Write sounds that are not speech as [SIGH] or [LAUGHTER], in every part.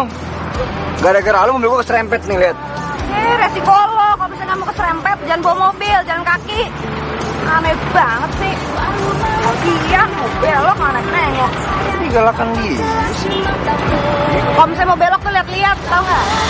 dong. Gara-gara lu mobil gua keserempet nih, lihat. Eh, resiko lo. Kalau misalnya kamu keserempet, jangan bawa mobil, jalan kaki. Aneh banget sih. Mau belok mana nengok. Ini galakan dia. Kalau misalnya mau belok tuh lihat-lihat, tau nggak?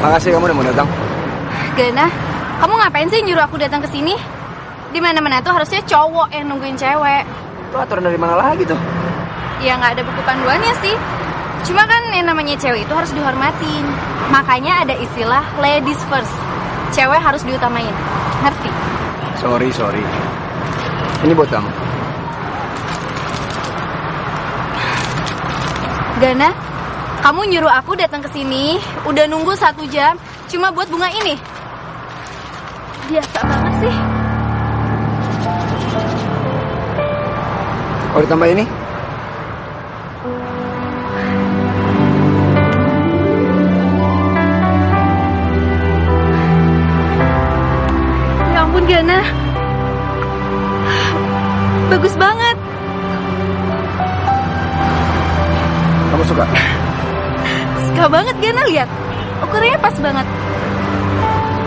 Makasih kamu udah mau datang. Gana, kamu ngapain sih nyuruh aku datang ke sini? Di mana-mana tuh harusnya cowok yang nungguin cewek. Lu aturan dari mana lagi tuh? Ya nggak ada buku panduannya sih. Cuma kan yang namanya cewek itu harus dihormatin. Makanya ada istilah ladies first. Cewek harus diutamain. Ngerti? Sorry, sorry. Ini buat kamu. Gana, kamu nyuruh aku datang ke sini, udah nunggu satu jam, cuma buat bunga ini. Biasa banget sih. Kalau ditambah ini, Ya ampun Gana. Bagus banget. kamu suka? Suka banget Gana lihat. Ukurannya pas banget.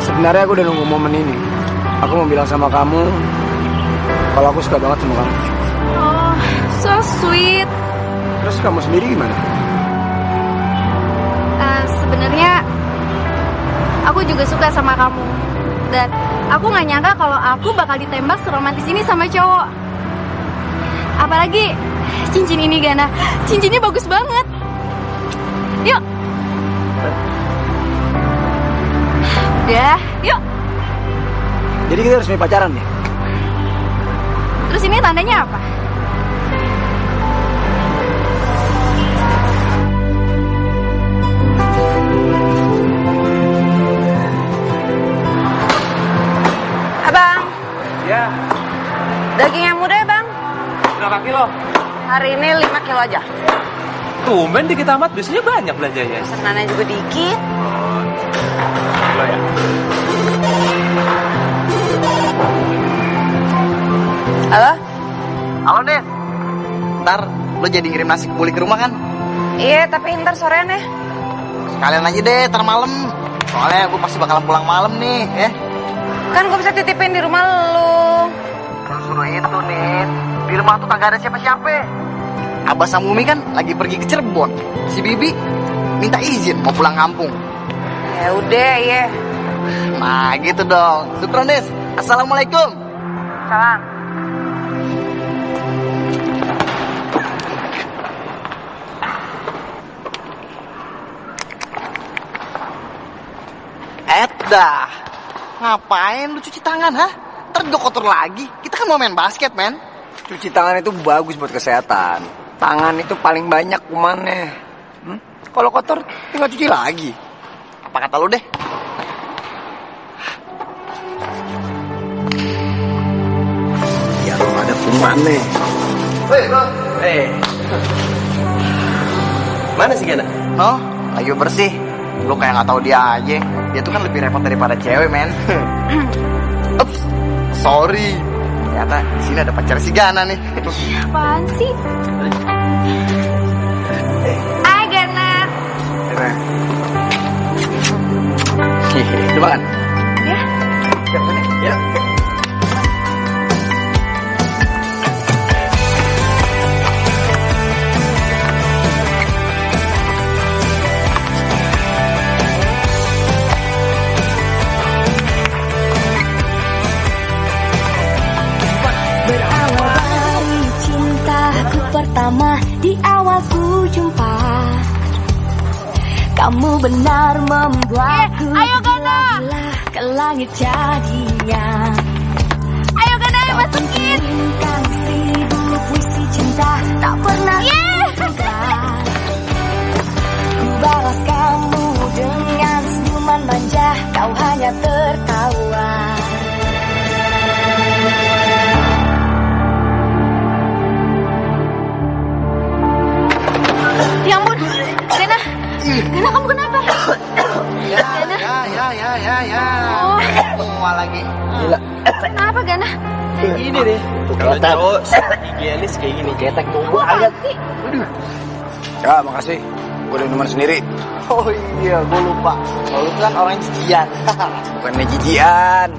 Sebenarnya aku udah nunggu momen ini. Aku mau bilang sama kamu kalau aku suka banget sama kamu. Oh, so sweet. Terus kamu sendiri gimana? Eh, Sebenarnya aku juga suka sama kamu. Dan aku nggak nyangka kalau aku bakal ditembak seromantis ini sama cowok. Apalagi cincin ini Gana. Cincinnya bagus banget. Udah, yuk. Jadi kita resmi pacaran nih. Terus ini tandanya apa? Abang, Ya, daging yang muda ya bang? berapa kilo? Hari ini 5 kilo aja. Tumben dikit amat, biasanya banyak belanjanya. Pesanannya juga dikit. Halo? Halo Des Ntar lo jadi ngirim nasi kebuli ke rumah kan? Iya, tapi ntar sorean ya. Sekalian aja deh, ntar malam Soalnya gue pasti bakalan pulang malam nih ya Kan gue bisa titipin di rumah lu. Suruh itu nih Di rumah tuh kagak ada siapa-siapa Abah sama Umi kan lagi pergi ke Cirebon Si Bibi minta izin mau pulang kampung Ya udah, ya. Nah gitu dong Syukron Des Assalamualaikum Salam. Edah Ngapain lu cuci tangan ha? Ntar juga kotor lagi Kita kan mau main basket men Cuci tangan itu bagus buat kesehatan. Tangan itu paling banyak kumannya. Hmm? Kalau kotor, tinggal cuci lagi. Apa kata lu deh? Ya kalau ada kumannya. Woi bro Eh. Mana sih Gana? Oh, lagi bersih. Lu kayak nggak tahu dia aja. Dia tuh kan lebih repot daripada cewek, men. [CLEARS THROAT] Ups, sorry. Ternyata di sini ada pacar si Gana nih. Apaan sih? Coba kan? Ya. Ya. Berawal dari cintaku pertama Di awal ku jumpa kamu benar membuatku eh, Ayo Gana ke langit jadinya. Ayo Gana ayo masukin. Kau seribu puisi cinta Tak pernah yeah. Ku balas kamu dengan senyuman manja. Kau hanya tertawa. Kenapa? Ya, ya, ya, ya, ya, ya. Oh, Semua lagi. Gila. kenapa Gana? Ini nih. Kalau cowok higienis kayak gini. Ketek Kamu apa sih? Ya, makasih. Gue udah minuman sendiri. Oh iya, gue lupa. Kalau lu kan orang jijian. [LAUGHS] Bukannya jijian.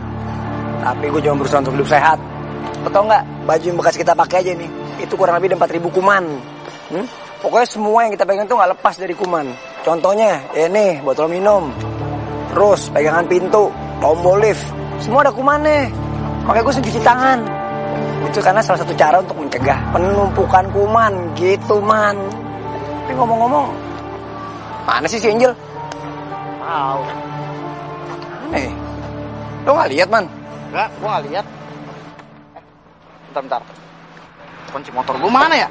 Tapi gue cuma berusaha untuk hidup sehat. Lo tau nggak, baju yang bekas kita pakai aja nih, itu kurang lebih ada 4000 kuman. Hmm? Pokoknya semua yang kita pegang tuh nggak lepas dari kuman. Contohnya, ya nih, botol minum. Terus, pegangan pintu, tombol lift. Semua ada kumannya. Makanya gue sering cuci tangan. Itu karena salah satu cara untuk mencegah penumpukan kuman gitu, man. Tapi ngomong-ngomong, mana sih si Angel? Tahu. Aneh. Lo nggak lihat, man? Enggak, gue gak lihat. Eh, bentar, bentar. Kunci motor gue mana ya?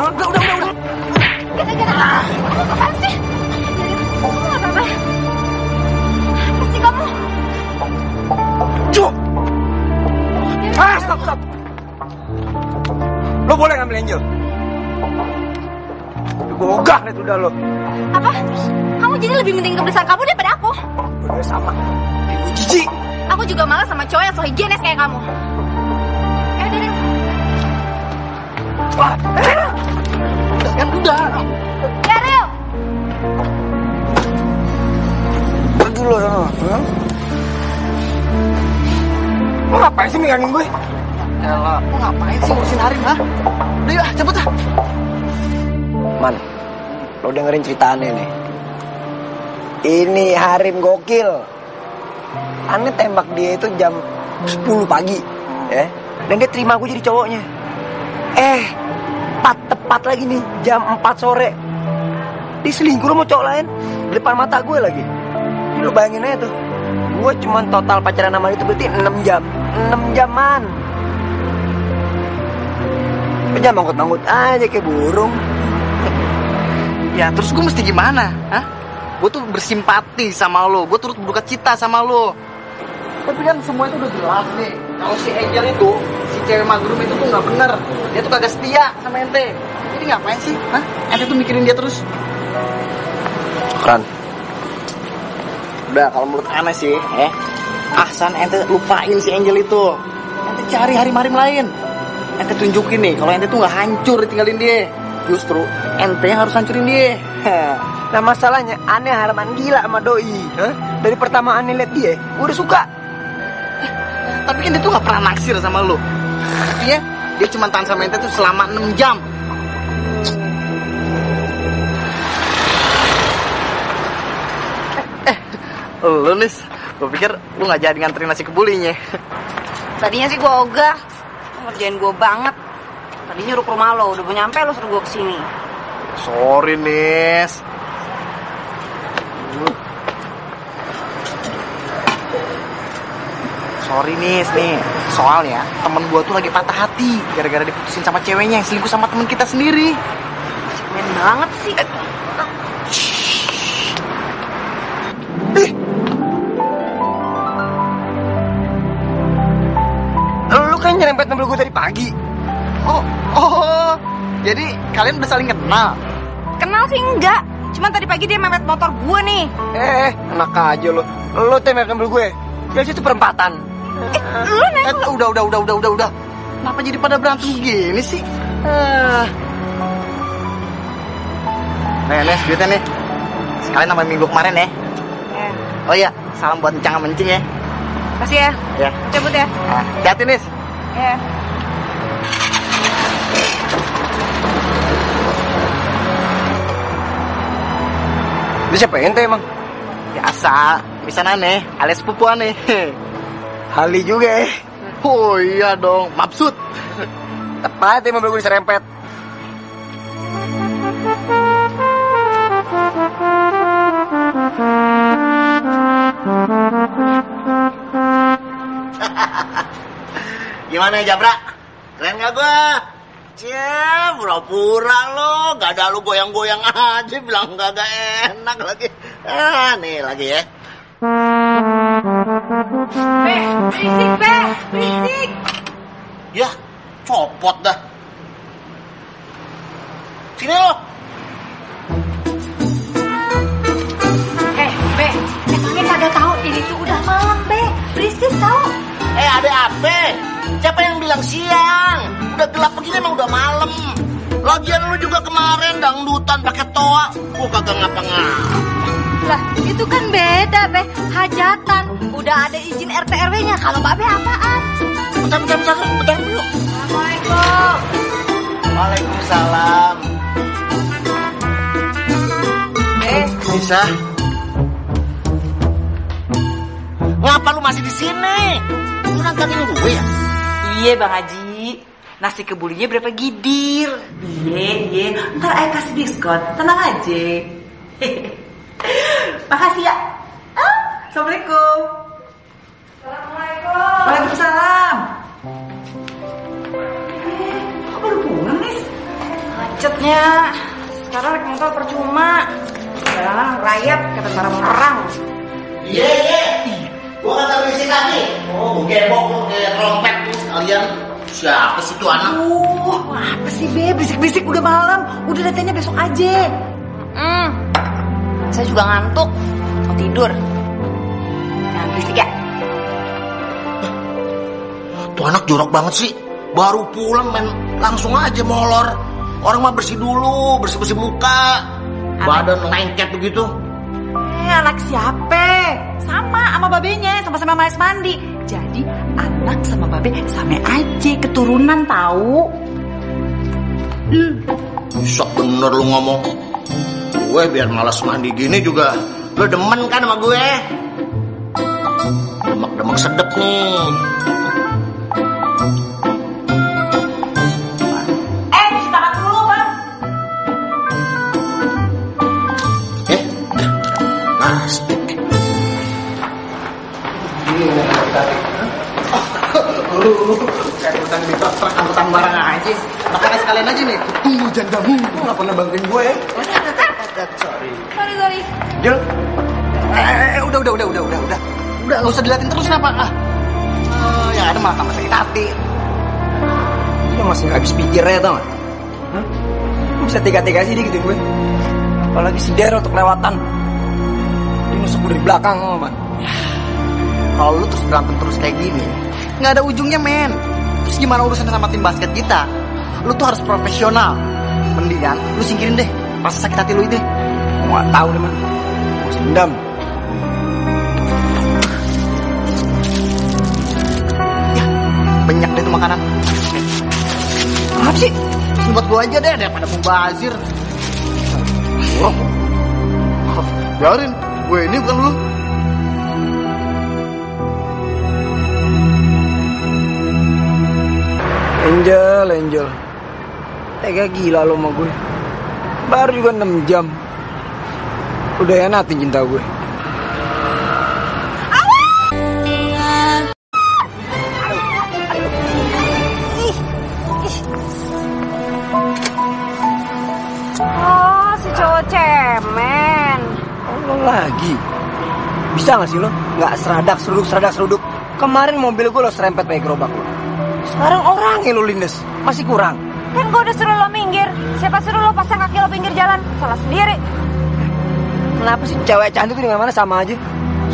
Udah, udah, udah. Apaan sih? Kamu apa-apa? Apa sih kamu? Cuk! Ah, stop, stop. Lo boleh ngambil Angel. Nih udah lo. Apa? Kamu jadi lebih penting kebersihan kamu daripada aku? Udah sama. Ibu. Aku juga malas sama cowok yang so higienis kayak kamu. Eh, udah, udah. Wah, Udah kan, udah. Ya, pergi lo sana. Hah? Lo ngapain sih megangin gue? Elah, lu ngapain sih ngurusin Harim, ha? Udah yuk, ah, cepet ah. Man, lo dengerin ceritanya nih. Ini Harim gokil. Aneh tembak dia itu jam 10 pagi, ya. Dan dia terima gue jadi cowoknya. Eh, tepat tepat lagi nih jam 4 sore. Dia selingkuh sama cowok lain di depan mata gue lagi. Lo bayangin aja tuh. Gue cuman total pacaran sama itu berarti 6 jam. 6 jaman. Lo jangan manggut-manggut aja kayak burung. Ya, terus gue mesti gimana, hah? Gue tuh bersimpati sama lo, gue turut berduka cita sama lo. Tapi kan semua itu udah jelas nih. Kalau si Angel itu, si cewek magrum itu tuh nggak bener. Dia tuh kagak setia sama ente. Jadi ngapain sih, hah? Ente tuh mikirin dia terus. Ran, Udah, kalau menurut aneh sih, eh, Ahsan ente lupain si Angel itu. Ente cari harim-harim lain. Ente tunjukin nih, kalau ente tuh nggak hancur ditinggalin dia. Justru ente yang harus hancurin dia. Nah masalahnya aneh harapan gila sama doi Hah? Dari pertama aneh liat dia Gue udah suka Tapi kan dia tuh gak pernah naksir sama lu. Artinya dia cuma tahan sama ente tuh selama 6 jam. Eh, lu nis, gue pikir lu gak jadi nganterin nasi kebulinya. Tadinya sih gue ogah, ngerjain gue banget. Tadi nyuruh ke rumah lo, udah mau nyampe lo suruh gue ke sini. Sorry nis. Sorry nis nih, soalnya temen gua tuh lagi patah hati gara-gara diputusin sama ceweknya yang selingkuh sama temen kita sendiri. Main banget sih. Lu kan nyerempet mobil gue dari pagi Oh, oh, jadi kalian udah saling kenal? Kenal sih enggak. Cuman tadi pagi dia mepet motor gue nih. Eh, enak aja lo Lu temet mobil gue Dari situ perempatan Eh, lu nih. Eh, udah, udah, udah, udah, udah, udah. Kenapa jadi pada berantem gini sih? Ah. Nih, nih, duitnya nih. Sekalian nama minggu kemarin ya. Eh, Oh iya, salam buat encang sama encing ya. kasih ya. Ya. Cabut ya. Nah, hati-hati nih. Ya. Itu siapa ente emang? Biasa, bisa aneh, alias pupu aneh. [LAUGHS] Hali juga eh Oh iya dong, maksud. Tepat ya mobil gue diserempet [LAUGHS] Gimana ya Jabra? Keren gak gua? Cia, pura-pura lo, gak ada lu goyang-goyang aja, bilang gak enak lagi. Ah, nih lagi ya. Be, berisik, Be, berisik. Ya, copot dah. Sini lo. Eh, Be, emangnya kagak tahu ini tuh udah malam, Be. Berisik tahu. Eh, ada apa? Siapa yang bilang siang? Udah gelap begini emang udah malam. Lagian lu juga kemarin dangdutan pakai toa. Gua kagak ngapa-ngapa. Lah, itu kan beda, Be. Hajatan. Udah ada izin RT RW-nya. Kalau Mbak Be apaan? Bentar, bentar, bentar, bentar dulu. Assalamualaikum. Waalaikumsalam. Be, Nisa. Ngapa lu masih di sini? Lu nangkatin gue ya? Iya Bang Haji. Nasi kebulinya berapa gidir? Iya, iya. Ntar ayah kasih diskon. Tenang aja. [LAUGHS] Makasih ya. Ah, Assalamualaikum. Assalamualaikum. Waalaikumsalam. Eh, Kok baru pulang, Nis? Macetnya. Sekarang naik motor percuma. Jalan rayap kata para orang. Iya, iya. Gua kata berisik lagi. Oh, gebok lu kayak trompet tuh sekalian. Siapa sih tuh anak? Uh, apa sih Be? Bisik-bisik udah malam. Udah datanya besok aja. Hmm. Saya juga ngantuk. Mau tidur. Jangan berisik ya. Tuh anak jorok banget sih. Baru pulang men langsung aja molor. Orang mah bersih dulu, bersih-bersih muka. Badan lengket begitu. Eh, anak siapa? Sama sama babenya, sama-sama males mandi. Jadi anak sama babe sama aja keturunan tahu. Bisa bener lu ngomong. Gue biar malas mandi gini juga. Lu demen kan sama gue? Demek-demek sedep nih. Eh, cuci tangan dulu, Bang. Eh, nah, Kayak utang di truk truk angkutan barang aja. Makanya sekalian aja nih. Tunggu jandamu. Lu nggak pernah bantuin gue ya? Sorry. Sorry, sorry. Jul. Eh, eh, eh, udah, udah, udah, udah, udah, udah. Udah, nggak usah diliatin terus kenapa? Ah. Eh, yang ada malah tambah sakit hati. Lu masih habis pikirnya tau gak? Hah? Lu bisa tiga-tiga sih dikit gue. Apalagi si Daryl untuk kelewatan. Dia nusuk dari belakang sama Kalau lu terus berantem terus kayak gini, nggak ada ujungnya, men. Terus gimana urusan sama tim basket kita? Lu tuh harus profesional. Mendingan lu singkirin deh rasa sakit hati lu itu. Gua gak tau deh man. Gua masih dendam. Banyak deh tuh makanan. Apa sih? Buat gua aja deh daripada mubazir. Oh. Biarin, gue ini bukan lu. Angel, Angel. Tega gila lo sama gue. Baru juga 6 jam. Udah ya natin cinta gue. Oh, si cowok cemen. Allah lagi. Bisa gak sih lo? Gak seradak, seruduk, seradak, seruduk. Kemarin mobil gue lo serempet pakai gerobak lo. Sekarang orang yang lo lindes. Masih kurang. Gue udah suruh lo minggir. Siapa suruh lo pasang kaki lo pinggir jalan? Salah sendiri. Kenapa sih cewek cantik tuh di mana-mana sama aja?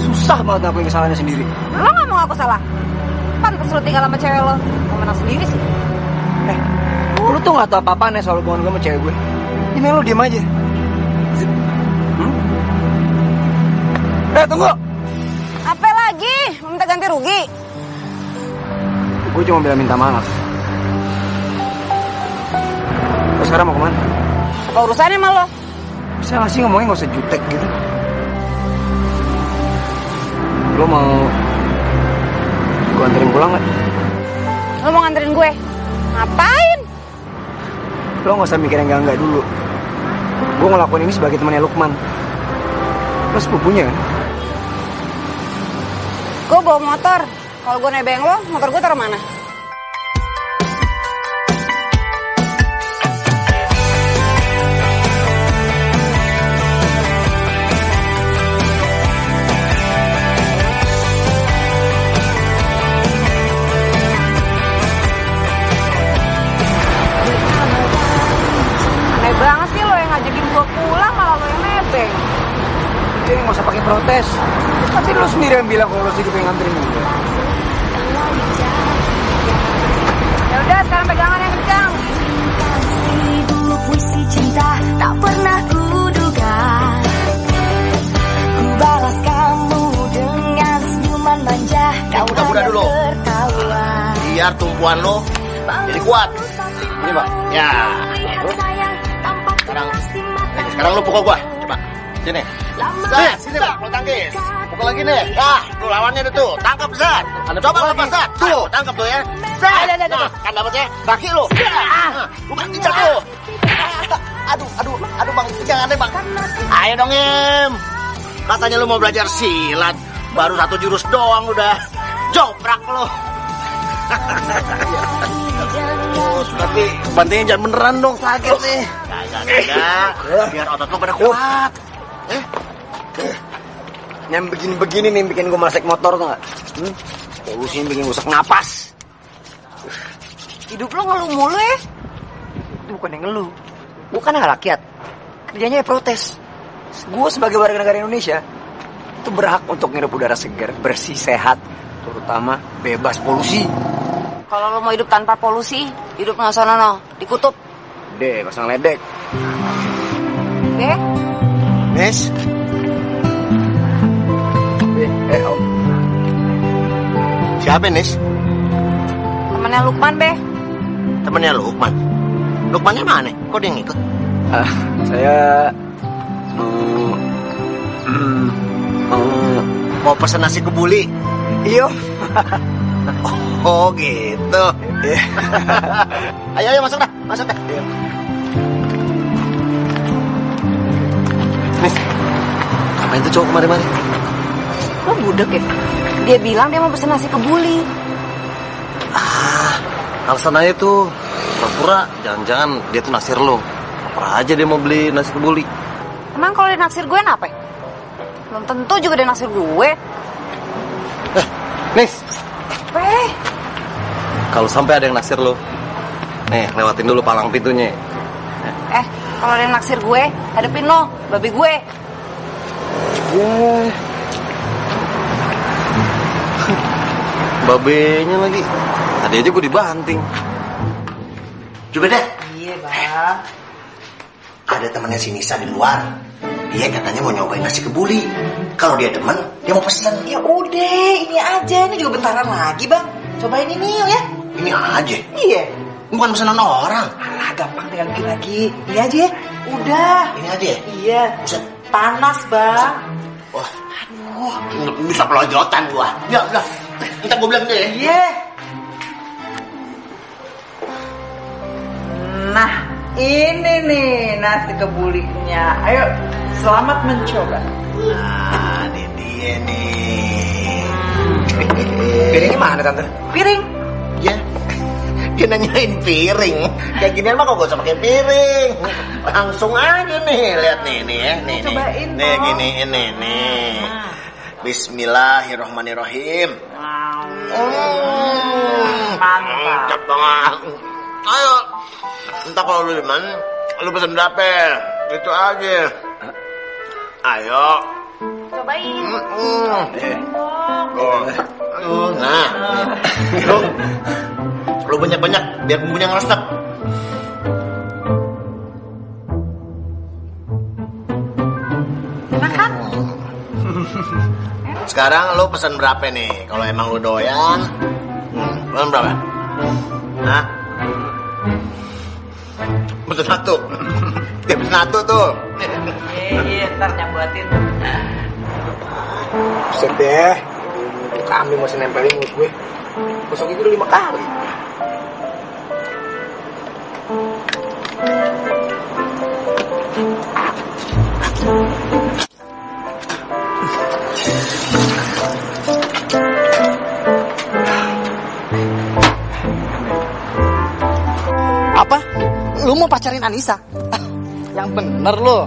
Susah banget ngakuin kesalahannya sendiri. Lo gak mau aku salah? Pantes lo tinggal sama cewek lo. Mau menang sendiri sih. Eh, lu tuh gak tau apa-apaan ya soal hubungan gue sama cewek gue. Ini lu diem aja. Hmm? Eh, tunggu. Apa lagi? Minta ganti rugi? Gue cuma bilang minta maaf. Sekarang mau ke mana? Apa urusannya sama lo? Bisa gak sih ngomongnya gak usah jutek gitu? Lo mau gue anterin pulang gak? Lo mau nganterin gue? Ngapain? Lo gak usah mikir yang enggak-enggak dulu. Gue ngelakuin ini sebagai temannya Lukman. Lo sepupunya kan? Gue bawa motor. Kalau gue nebeng lo, motor gue taruh mana? Protes. Tapi lo sendiri yang bilang kalau lo sih pengen nganterin gue. Ya udah, sekarang pegangan yang kencang. Seribu puisi cinta tak pernah kuduga Ku balas kamu dengan senyuman manja Kau Udah-udah hanya dulu. tertawa Biar tumpuan lo jadi kuat. Ini pak. Ya. Sekarang, sekarang lo pukul gua. Coba. Sini. Nih, tangkis. Pukul lagi nih. Nah, lu lawannya itu tuh. Tangkap Zat. Coba lepas Zat. Tuh, tangkap tuh ya. Zat. Nah, kan dapetnya kaki lo. Nah, lu kan. Aduh, aduh, aduh bang, jangan deh bang. Ayo dong Im. Katanya lu mau belajar silat. Baru satu jurus doang udah joprak lo. Tapi bantingnya jangan beneran dong sakit nih. Kagak, kagak. Biar otot lo pada kuat. Yang begini-begini nih bikin gue masek motor tuh nggak? Hmm? Polusi yang bikin gue sesak napas. Hidup lo ngeluh mulu ya? Itu bukan yang ngeluh. Gue kan yang rakyat. Kerjanya ya protes. Gue sebagai warga negara Indonesia itu berhak untuk ngirup udara segar, bersih, sehat, terutama bebas polusi. Kalau lo mau hidup tanpa polusi, hidup nggak sono no, dikutup. Deh, pasang ledek. Oke? Nis, Eh, eh, oh. siapa Nis? Temennya Lukman, be. Temennya Lukman. Lukmannya mana? Kok dia ngikut? Ah, saya mau hmm, mau Mau pesen nasi kebuli? iyo [LAUGHS] Oh gitu. Iya. [LAUGHS] ayo ayo masuk dah, masuk dah. Nis, ngapain tuh cowok kemari-mari? Lo budek ya? Dia bilang dia mau pesen nasi kebuli. Alasan aja tuh, pura-pura jangan-jangan dia tuh naksir lo. Pura aja dia mau beli nasi kebuli. Emang kalau dia naksir gue kenapa? Belum tentu juga dia naksir gue. Nis, Weh, kalau sampai ada yang naksir lo, nih lewatin dulu palang pintunya. eh kalau dia naksir gue, hadepin lo, babi gue. Ya. Babenya lagi. Tadi aja gue dibanting. Coba deh. Iya bang. Ada temannya si Nisa di luar. Dia katanya mau nyobain nasi kebuli. Kalau dia demen, dia mau pesen. Ya udah, ini aja. Ini juga bentaran lagi bang. Cobain ini yuk ya. Ini aja. Iya. Bukan pesanan orang. Alah gampang tinggal bikin lagi. Ini aja ya. Udah. Ini aja. ya? Iya. Buset. Panas bang. Wah. Aduh. Bisa pelojotan gua. Ya udah. Ntar gua bilang deh. Iya. Nah, ini nih nasi kebulinya. Ayo, selamat mencoba. Nah, ini dia nih. piringnya mana tante? Piring. Ya. Dia nanyain piring. Kayak ginian mah kok gak usah pakai piring. Langsung aja nih, lihat nih, nih ya, nih, nih. Cobain, Nih, Bang. gini, ini, nih. Bismillahirrahmanirrahim. Hmm. Mantap banget. Ayo. Entah kalau lu demen, lu pesen berapa? Itu aja. Ayo. Cobain. Oh. Oh, Nah, lu, lu banyak-banyak biar bumbunya ngeresep. Enak kan? [LAUGHS] Sekarang lu pesan berapa nih? Kalau emang lu doyan, hmm, pesan berapa? Hah? Pesan satu. [LAUGHS] Dia pesan satu tuh. Iya, iya, ntar nyambatin. Buset deh. Kambing masih nempelin mulut gue. Gosok itu udah lima kali. Apa? Lu mau pacarin Anissa? Yang bener lo.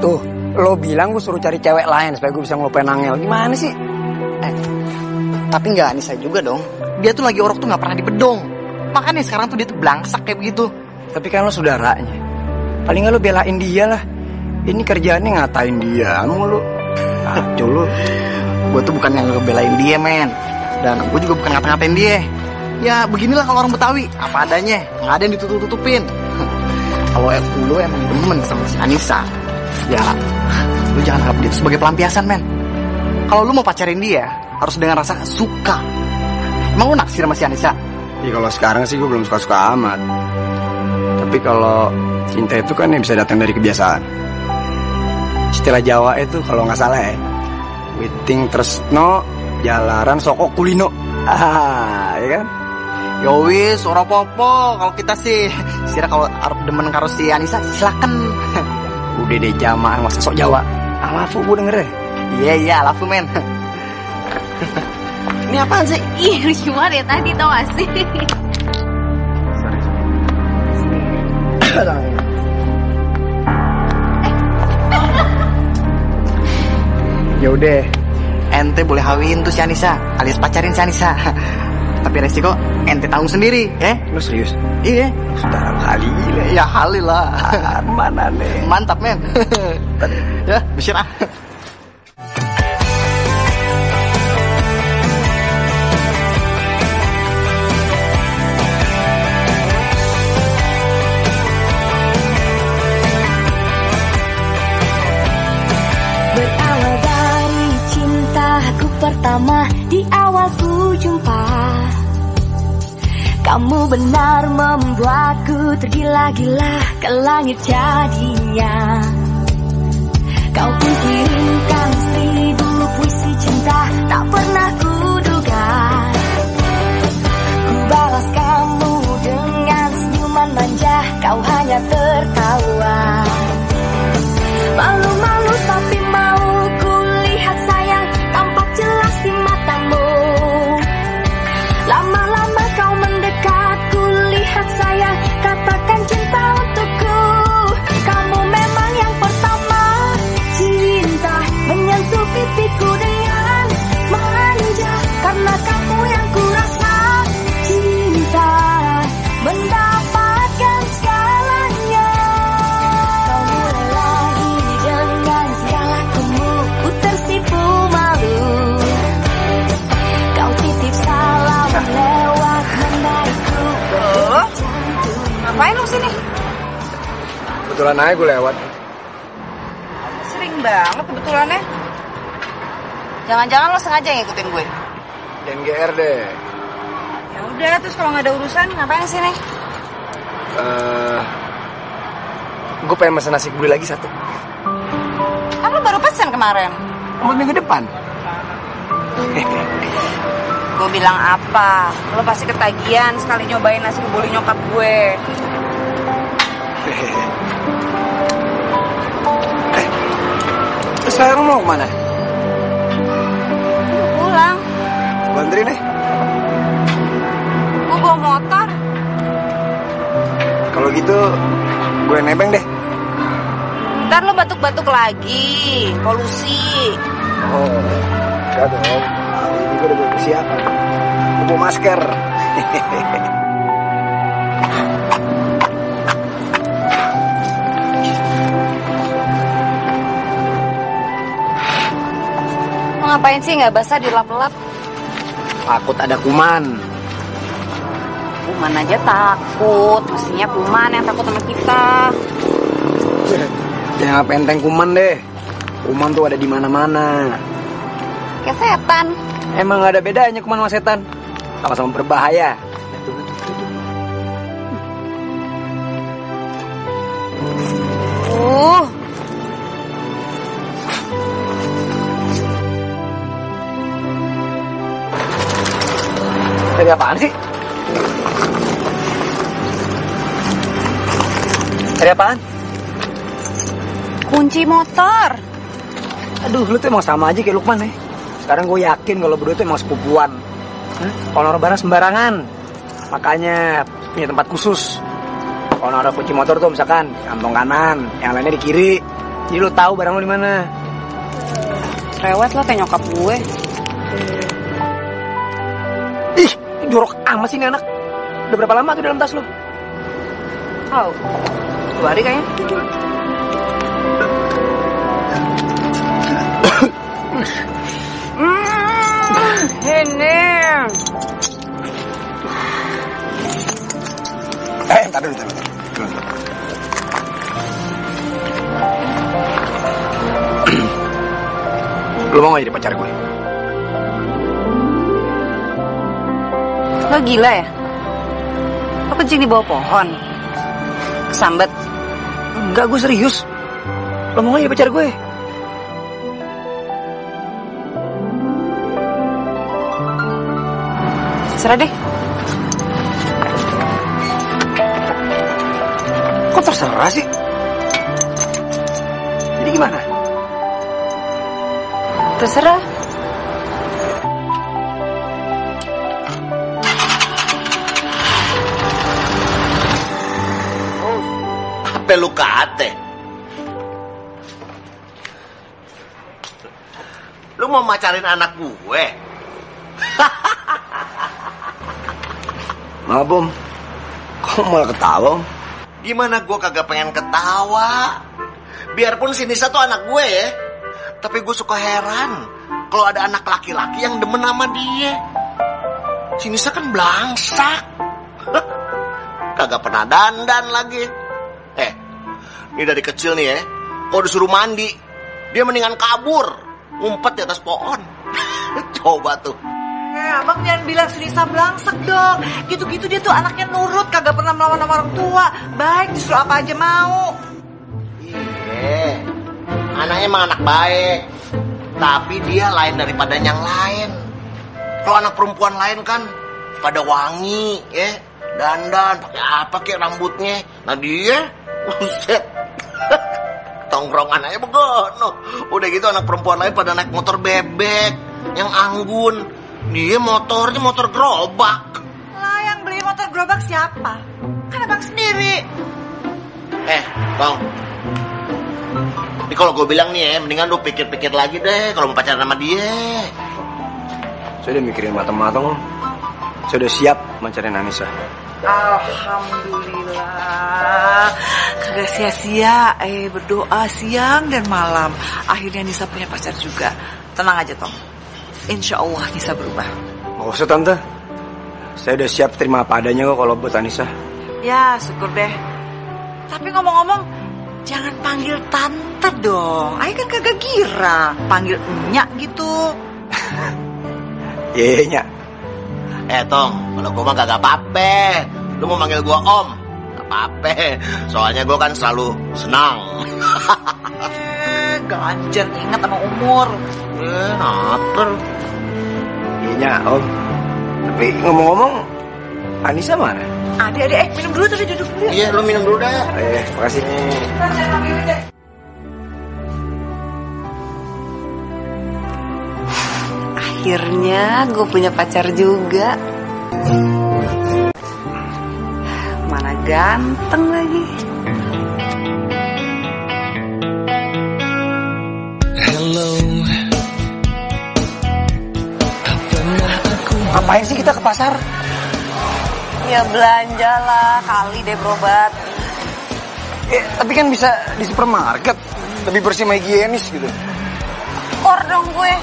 Tuh, lo bilang gue suruh cari cewek lain supaya gue bisa ngelupain Angel. Gimana sih? Eh, tapi nggak Anissa juga dong. Dia tuh lagi orok tuh nggak pernah dibedong. Makanya sekarang tuh dia tuh belangsak kayak begitu. Tapi kan lo saudaranya. Paling nggak lo belain dia lah. Ini kerjaannya ngatain dia mulu. Kacau lu. gue tuh bukan yang ngebelain dia men dan gue juga bukan ngata-ngatain dia ya beginilah kalau orang Betawi apa adanya nggak ada yang ditutup-tutupin kalau lu emang demen sama si Anissa ya lu jangan anggap dia sebagai pelampiasan men kalau lu mau pacarin dia harus dengan rasa suka emang lu naksir sama si Anissa Ya kalau sekarang sih gue belum suka-suka amat. Tapi kalau cinta itu kan yang bisa datang dari kebiasaan. Istilah Jawa itu kalau nggak salah ya. Witing tresno jalaran soko kulino. [LAUGHS] Ah, ya kan? Yowis, ora popo. Kalau kita sih, sira kalau arep demen karo si Anissa, silakan. [LAUGHS] Udah deh jamaah masa sok Jawa. Alafu gue denger ya. Iya iya, alafu men. [LAUGHS] Ini apaan sih? Ih, lucu banget ya tadi tau gak sih? [LAUGHS] Ya udah, ente boleh hawin tuh si Anissa, alias pacarin si Anissa. Tapi resiko ente tanggung sendiri, ya? Lu serius? Iya. Sudah kali Ya halil lah. [LAUGHS] mana nih? Mantap men. [LAUGHS] ya, besir ah. Pertama di awal ku jumpa. Kamu benar membuatku tergila-gila ke langit jadinya. Kau pun kirimkan seribu puisi cinta tak pernah kuduga Ku balas kamu dengan senyuman manja Kau hanya tertawa. Malu-malu Kebetulan aja gue lewat. Sering banget kebetulannya. Jangan-jangan lo sengaja ngikutin gue. Dan GR deh. Ya udah, terus kalau nggak ada urusan ngapain sini? Eh, gue pengen mesen nasi kebuli lagi satu. Kan lo baru pesan kemarin. Buat minggu depan. Gue bilang apa? Lo pasti ketagihan sekali nyobain nasi kebuli nyokap gue. Terus sekarang mau ke mana? Pulang. Gue anterin deh. Gue bawa motor. Kalau gitu, gue nebeng deh. Ntar lo batuk-batuk lagi. Polusi. Oh, enggak dong. Ini gue udah buat persiapan. Gue bawa masker. Lo [LAUGHS] ngapain sih nggak basah dilap-lap? Takut ada kuman. Kuman aja takut. Mestinya kuman yang takut sama kita. Jangan apa enteng kuman deh. Kuman tuh ada di mana-mana. Kayak setan. Emang gak ada bedanya kuman sama setan. Sama-sama berbahaya. Uh, Dari apaan sih? Dari apaan? kunci motor. Aduh, lu tuh emang sama aja kayak Lukman ya. Sekarang gue yakin kalau berdua tuh emang sepupuan. Hah? Kalau naruh barang sembarangan. Makanya punya tempat khusus. Kalau naruh kunci motor tuh misalkan kantong kanan, yang lainnya di kiri. Jadi lu tahu barang lu di mana. Rewet lo kayak nyokap gue. jorok amat sih ini anak. Udah berapa lama tuh dalam tas lu? Tahu. Oh, dua hari kayaknya. [COUGHS] mm, ini. Eh, tadi, bentar, tadi. [COUGHS] Lu mau gak jadi pacar gue? Lo gila ya? Lo kencing di bawah pohon? Kesambet? Enggak, gue serius. Lu mau jadi pacar gue? Serah deh. Kok terserah sih? Jadi gimana? Terserah. Apa lu kate? Lu mau macarin anak gue? [LAUGHS] Maaf, Om. Kok malah ketawa, Om? Gimana gue kagak pengen ketawa? Biarpun si Nisa tuh anak gue ya. Tapi gue suka heran. Kalau ada anak laki-laki yang demen sama dia. Si Nisa kan belangsak. [LAUGHS] kagak pernah dandan lagi. Ini dari kecil nih ya. Kalau disuruh mandi, dia mendingan kabur. Ngumpet di atas pohon. [LAUGHS] Coba tuh. Eh, abang jangan bilang si Nisa belangsak dong. Gitu-gitu dia tuh anaknya nurut, kagak pernah melawan sama orang tua. Baik, disuruh apa aja mau. Iya, anaknya emang anak baik. Tapi dia lain daripada yang lain. Kalau anak perempuan lain kan pada wangi, ya, dandan, pakai apa kayak rambutnya. Nah dia, buset, [LAUGHS] tongkrongan aja begono. Udah gitu anak perempuan lain pada naik motor bebek, yang anggun. Dia motornya motor gerobak. Lah yang beli motor gerobak siapa? Kan abang sendiri. Eh, Tong. Ini kalau gue bilang nih ya, mendingan lu pikir-pikir lagi deh kalau mau pacaran sama dia. Saya udah mikirin matang-matang, Om. Saya udah siap mencari Anissa. Alhamdulillah Kagak sia-sia Eh berdoa siang dan malam Akhirnya Nisa punya pacar juga Tenang aja Tom Insya Allah Nisa berubah Gak usah, Tante. Saya udah siap terima apa adanya kok kalau buat Anissa. Ya syukur deh Tapi ngomong-ngomong Jangan panggil tante dong Ayo kan kagak gira Panggil enyak gitu [LAUGHS] Iya, Nya. Eh, Tong, kalau gue mah gak apa-apa. Lu mau manggil gue Om? Gak apa-apa. Soalnya gue kan selalu senang. Eh ganjen ingat sama umur eh, naper. Iya, Nya, Om. Tapi ngomong-ngomong, Anissa mana? Adik, adik, eh minum dulu tapi duduk dulu ya Iya, lu minum dulu dah. Eh, makasih. Akhirnya gue punya pacar juga. Mana ganteng lagi. Ngapain sih kita ke pasar? Ya belanja lah, kali deh berobat. Eh, tapi kan bisa di supermarket. Lebih bersih sama higienis gitu. Kor dong gue.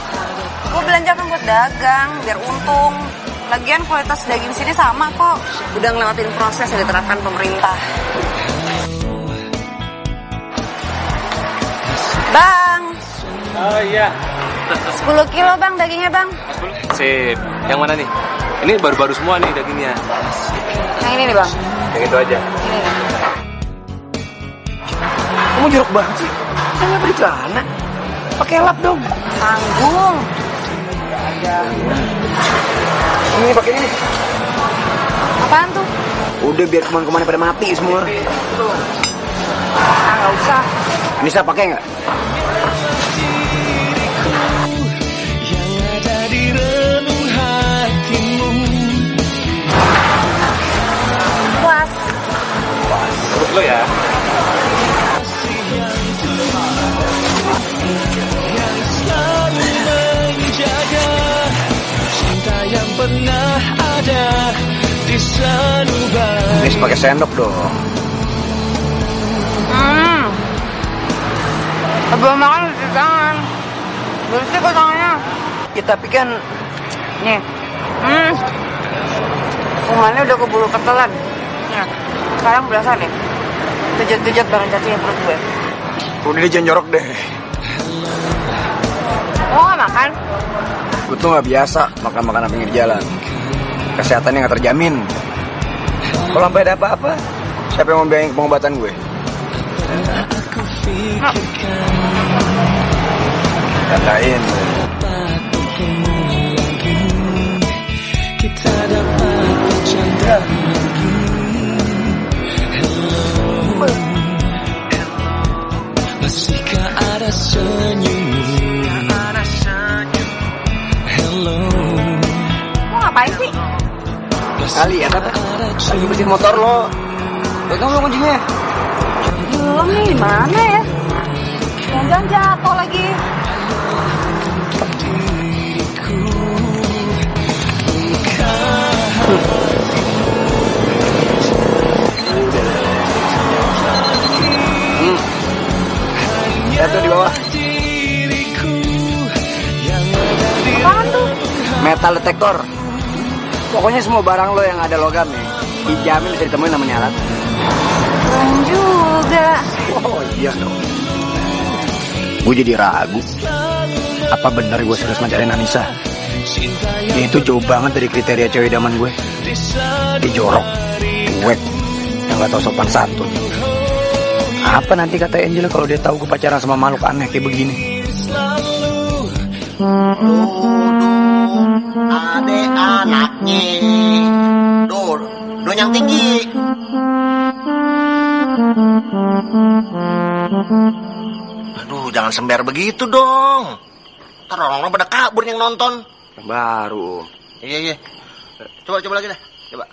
Gue belanja kan buat dagang, biar untung. Lagian kualitas daging sini sama kok. Udah ngelewatin proses yang diterapkan pemerintah. Bang, Oh iya. 10 kilo bang dagingnya bang. Sip. Yang mana nih? Ini baru-baru semua nih dagingnya. Yang ini nih bang. Yang itu aja. Ini nih. Kamu jorok banget sih. Saya nggak beli celana. Pakai lap dong. Tanggung. Ini pakai ini. Apaan tuh? Udah biar ke mana-kemana pada mati semua. Ah nggak usah. Anissa pakai nggak? Puas. Lo ya. Nis pakai sendok dong. Hmm. Sebelum makan cuci tangan. Bersih kok tangannya. Ya tapi kan Nih. Hmm. Kumannya udah keburu ketelan. Nah, sekarang berasa nih. Tujat-tujat barang jatuhnya perut gue. udah dia jangan jorok deh. Nggak, Mak? makan. Gue tuh nggak biasa makan makanan pinggir jalan. Kesehatannya nggak terjamin. Kalau sampai ada apa-apa, siapa yang mau biayain pengobatan gue? Katain. Hello Lo ngapain sih? Kali ya, apa? Lagi bersihin motor lo. Pegang lo kuncinya. Belum nih, mana ya? Jangan jatuh lagi. Tuh di bawah. Apaan tuh? Metal detektor. Pokoknya semua barang lo yang ada logamnya, dijamin bisa ditemuin namanya alat. Keren juga. Oh iya dong. Gue jadi ragu. Apa benar gue serius ngajarin Anissa? Dia itu jauh banget dari kriteria cewek idaman gue. Dia jorok, cuek, yang gak tau sopan santun. Apa nanti kata Angel kalau dia tahu gue pacaran sama makhluk aneh kayak begini? Ade anaknya. Duh, duh yang tinggi. Aduh, jangan sember begitu dong. Ntar orang-orang pada kabur yang nonton. Baru. Iya, iya. Coba, coba lagi dah. Coba.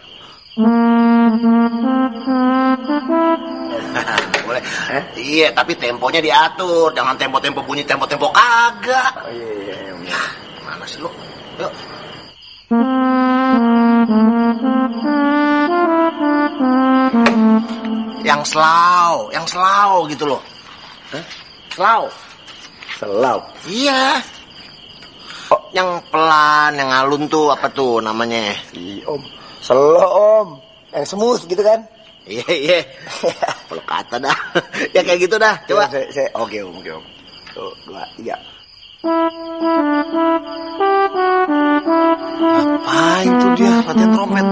[LAUGHS] Boleh. Iya, tapi temponya diatur. Jangan tempo-tempo bunyi, tempo-tempo kagak. Oh, iya, iya, iya. Mana sih lu? Yuk. Yang slow, yang slow gitu loh. Hah? Slow. Selau. Iya. Oh, yang pelan, yang alun tuh apa tuh namanya? Iya om. Selo om. Yang smooth gitu kan? Iya, iya. [LAUGHS] Kalau kata dah. [LAUGHS] ya kayak gitu dah. Coba. Saya, oke om, oke om. Tuh, dua, tiga. Ngapain tuh dia latihan trompet?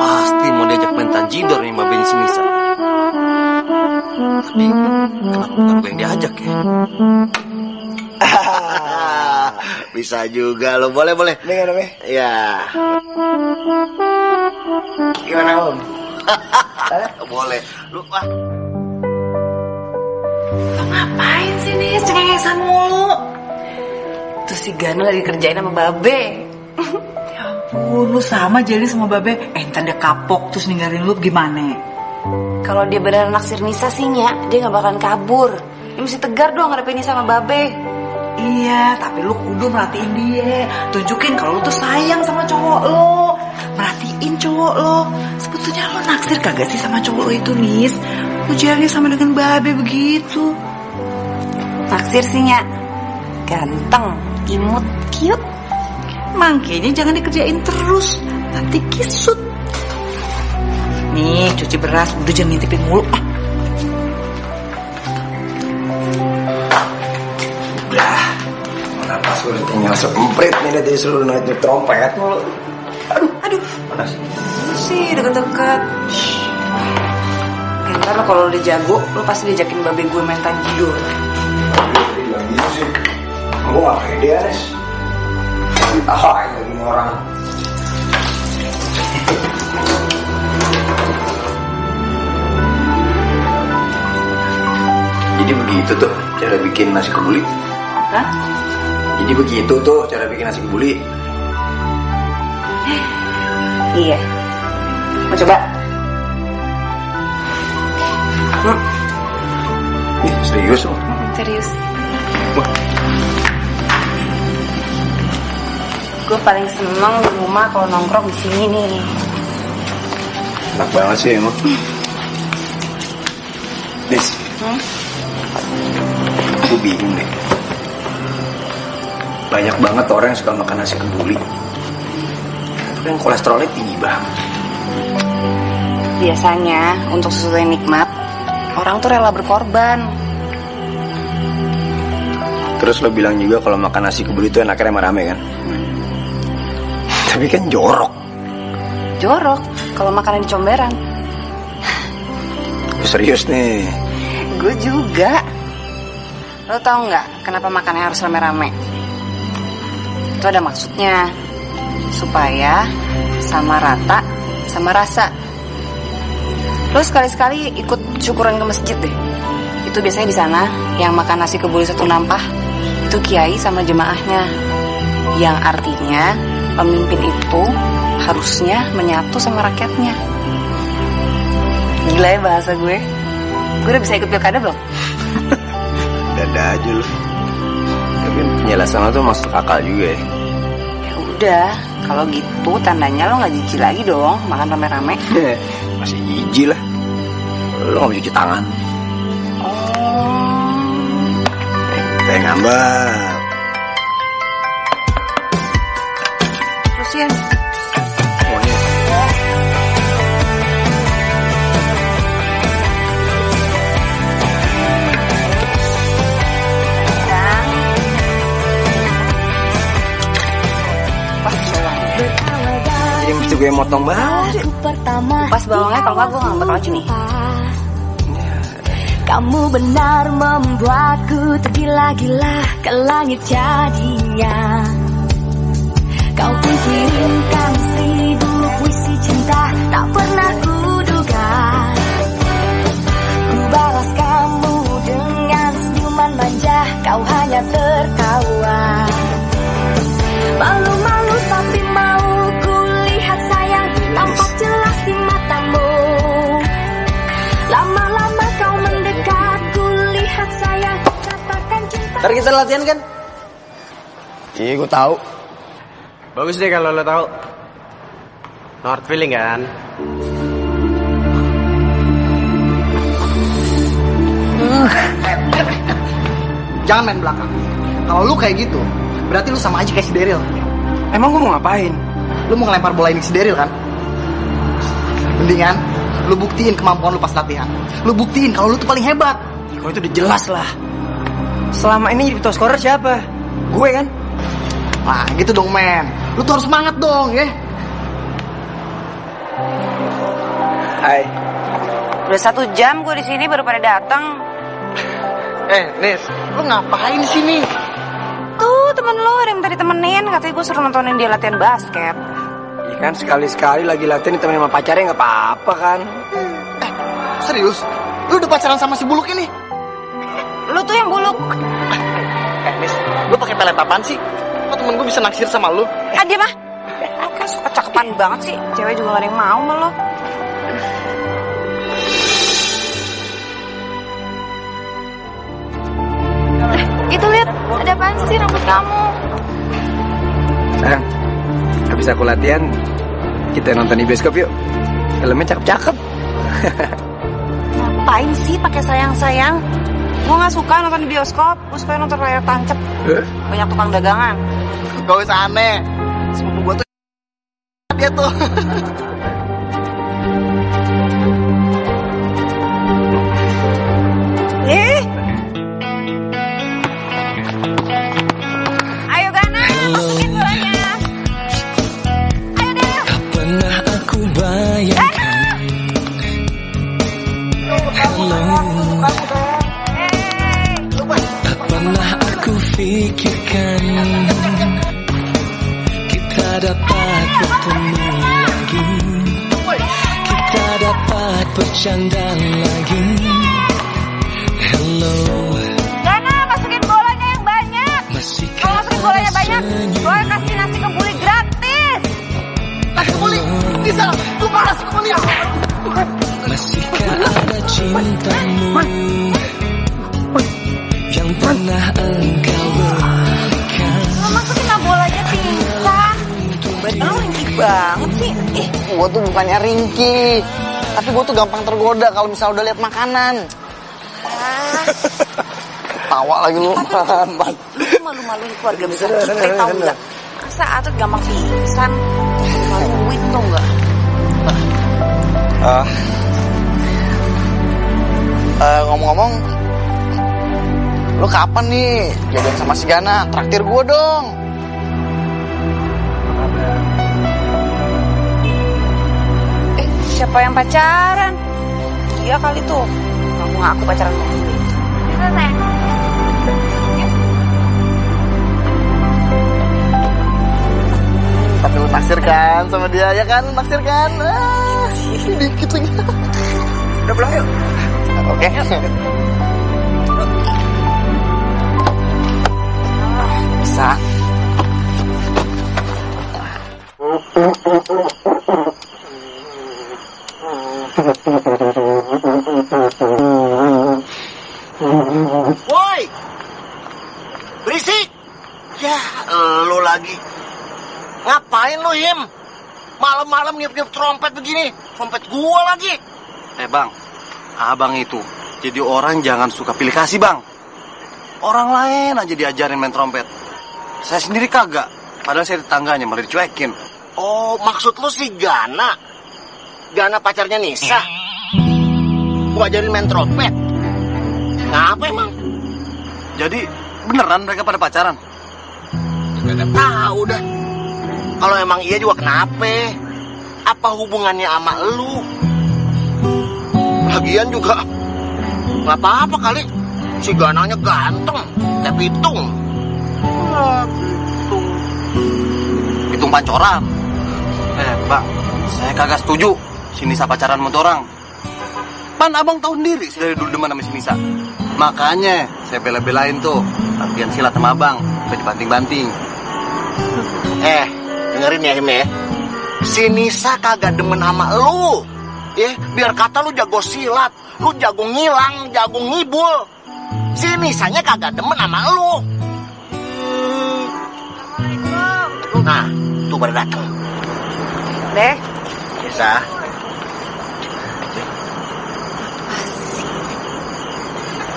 Pasti mau diajak main tanjidor nih Mbak Benny Sinisa. Tapi kenapa bukan gue yang diajak ya? [LAUGHS] Bisa juga lo, boleh boleh. Dengar ya? Ya, Gimana om? [LAUGHS] boleh. Lu ah, Lo ngapain sih nih cengengesan mulu? Tuh si Gana lagi kerjain sama Babe. [LAUGHS] ya ampun, lu sama jadi sama Babe. Eh, ntar dia kapok terus ninggalin lu gimana? Kalau dia beneran naksir Nisa sih Nya, dia nggak bakalan kabur. Dia mesti tegar dong ngadepin Nisa sama Babe. Iya, tapi lu kudu merhatiin dia. Tunjukin kalau lu tuh sayang sama cowok lo. Merhatiin cowok lo. Sebetulnya lo naksir kagak sih sama cowok lo itu, Nis? Jadi sama dengan Babe begitu. Naksir sih Nya. Ganteng, imut, cute. Makanya jangan dikerjain terus. Nanti kisut. Nih, cuci beras. Udah jangan ngintipin mulu. Ah, Udah. Kenapa sulit tinggal semprit nih dari seluruh naik trompet mulu. Aduh, aduh. Panas. sih deket-deket. Ntar lo kalau udah jago, lo pasti diajakin Babe gue main tanjidor. Bilang gitu sih. Gue gak pede Anes. Ah, ini orang. Jadi begitu tuh cara bikin nasi kebuli. Hah? Jadi begitu tuh cara bikin nasi kebuli. Iya. Mau coba? Serius loh. serius. Gue paling seneng di rumah kalau nongkrong di sini nih. Enak banget sih emang. Nis, Hmm? aku bingung deh. Banyak banget orang yang suka makan nasi kebuli. Tapi yang kolesterolnya tinggi banget. Biasanya untuk sesuatu yang nikmat, orang tuh rela berkorban. Terus lo bilang juga kalau makan nasi kebuli itu enaknya rame-rame kan? Tapi kan jorok. Jorok kalau makanan di comberan. Gue serius nih. Gue juga. Lo tau nggak kenapa makannya harus rame-rame? Itu ada maksudnya. Supaya sama rata sama rasa. Lo sekali-sekali ikut syukuran ke masjid deh. Itu biasanya di sana yang makan nasi kebuli satu nampah itu kiai sama jemaahnya. Yang artinya pemimpin itu harusnya menyatu sama rakyatnya. Gila ya bahasa gue. Gue udah bisa ikut pilkada belum? [LAUGHS] Dada aja lo. Tapi penjelasan lo tuh masuk akal juga ya. Ya udah, kalau gitu tandanya lo nggak jijik lagi dong makan rame-rame. [LAUGHS] Masih jijik lah. Lo gak bisa cuci tangan. Ngambek. terusin. Jadi mesti gue motong pertama Pas bawangnya kalau nggak gue nggak bakal sini. Kamu benar membuatku tergila-gila ke langit jadinya. Kau kirimkan seribu puisi cinta tak pernah kuduga. Ku balas kamu dengan senyuman manja Kau hanya tertawa. Malu-malu Ntar kita latihan kan? Iya gue tahu. Bagus deh kalau lo tahu. No hard feeling kan? Jangan main belakang. Kalau lu kayak gitu, berarti lu sama aja kayak si Daryl. Emang gue mau ngapain? Lu mau ngelempar bola ini ke si Daryl kan? Mendingan lu buktiin kemampuan lu pas latihan. Lu buktiin kalau lu tuh paling hebat. Kalau itu udah jelas lah. Selama ini jadi top scorer siapa? Gue kan? Nah, gitu dong, men. Lu tuh harus semangat dong, ya. Hai. Udah satu jam gue di sini baru pada datang. [LAUGHS] Eh, Nis, lu ngapain di sini? Tuh temen lo ada yang tadi temenin katanya gue suruh nontonin dia latihan basket. Ya kan sekali-sekali lagi latihan ditemenin sama pacarnya nggak apa-apa kan? Serius? Lu udah pacaran sama si buluk ini? Lu tuh yang buluk. Eh, Nis, lu pakai pelet apaan sih? Kok temen gue bisa naksir sama lu? Ah dia mah. Oke, suka cakepan banget sih. Cewek juga gak ada yang mau sama lo. Eh, Itu lihat, ada apaan sih rambut kamu? Sayang, habis aku latihan, kita nonton di bioskop yuk. Filmnya cakep-cakep. [LAUGHS] Ngapain sih pakai sayang-sayang? Gue gak suka nonton di bioskop. Gue suka nonton layar tancap. Eh? Banyak tukang dagangan. Gak usah aneh. Sepupu gue tuh [LAUGHS] dia tuh. Pikirkan Kita dapat bertemu lagi Kita dapat bercanda lagi Hello Gana, masukin bolanya yang banyak. Masihkah Kalau masukin bolanya banyak, gue kasih nasi kebuli gratis. Nasi kebuli, bisa. Lu mau nasi kebuli ya? Masihkah ada cintamu Yang pernah engkau berikan banget sih. Ih, Gue tuh bukannya ringki. Tapi gue tuh gampang tergoda kalau misalnya udah lihat makanan. [LAUGHS] Tawa lagi lu. lu malu-maluin keluarga besar kita [LAUGHS] tau nggak? Masa atlet gampang pingsan? Maluin tau nggak? Eh, eh, ngomong-ngomong, Lu kapan nih jadian sama si Gana? Traktir gue dong. Siapa yang pacaran? Dia kali tuh. Kamu ngaku pacaran sama dia. Tapi lu naksir kan sama dia ya kan? Naksir kan? Ah, dikit lagi. Udah pulang yuk. Oke. Bisa. Woi! Berisik! Ya, lu lagi. Ngapain lu, Him? Niup-niup trompet begini. Trompet gua lagi. Eh bang, abang itu jadi orang jangan suka pilih kasih bang. Orang lain aja diajarin main trompet. Saya sendiri kagak. Padahal saya tetangganya malah dicuekin. Oh, maksud lu si Gana? Gana pacarnya Nisa? Gua ajarin main trompet. Ngapa emang? Jadi beneran mereka pada pacaran? Tahu dah. Kalau emang iya juga kenapa? Apa hubungannya sama lu? Lagian juga nggak apa-apa kali. Si Gananya ganteng, tapi hitung. Hitung pancoran. Eh bang, saya kagak setuju si Nisa pacaran sama orang. Pan abang tahu sendiri sih dari dulu demen sama si Nisa. Makanya saya bela-belain tuh latihan silat sama abang, sampai dibanting-banting. Eh, dengerin ya ya. Si Nisa kagak demen sama lu. Ya, biar kata lu jago silat, lu jago ngilang, jago ngibul. Si Nisanya kagak demen sama lu. Nah, tuh baru dateng. Deh, Nisa.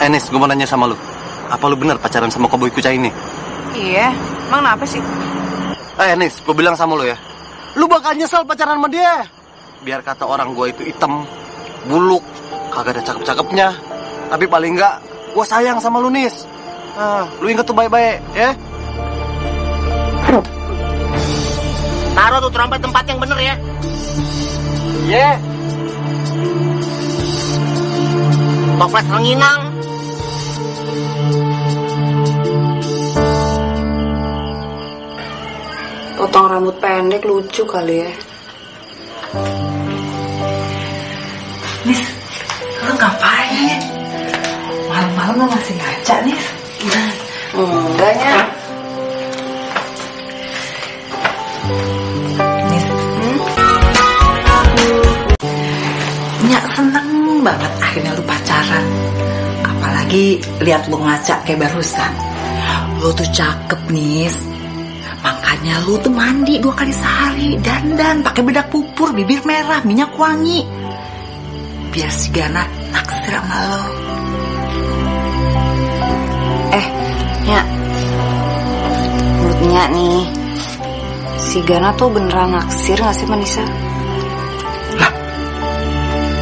Eh Nis, gue mau nanya sama lu. Apa lu bener pacaran sama koboi kucai ini? iya. Emang kenapa sih? Eh Nis, gue bilang sama lu ya. Lu bakal nyesel pacaran sama dia. Biar kata orang gue itu hitam, buluk, kagak ada cakep-cakepnya. Tapi paling enggak, gue sayang sama lu Nis. Ah, lu inget tuh baik-baik, ya? Taruh tuh trompet tempat yang bener ya. Iya. Toples renginang. Potong rambut pendek lucu kali ya. Nis, lu ngapain? Malam-malam lu masih ngaca, Nis? Enggaknya. Nis, Nyak seneng banget akhirnya lu pacaran. Apalagi lihat lu ngaca kayak barusan. Lu tuh cakep, Nis. Makanya lu tuh mandi dua kali sehari, dandan pakai bedak pupur, bibir merah, minyak wangi. Biar si Gana naksir sama lo. Eh, Nyak. Menurut Nyak nih, si Gana tuh beneran naksir gak sih Manisa?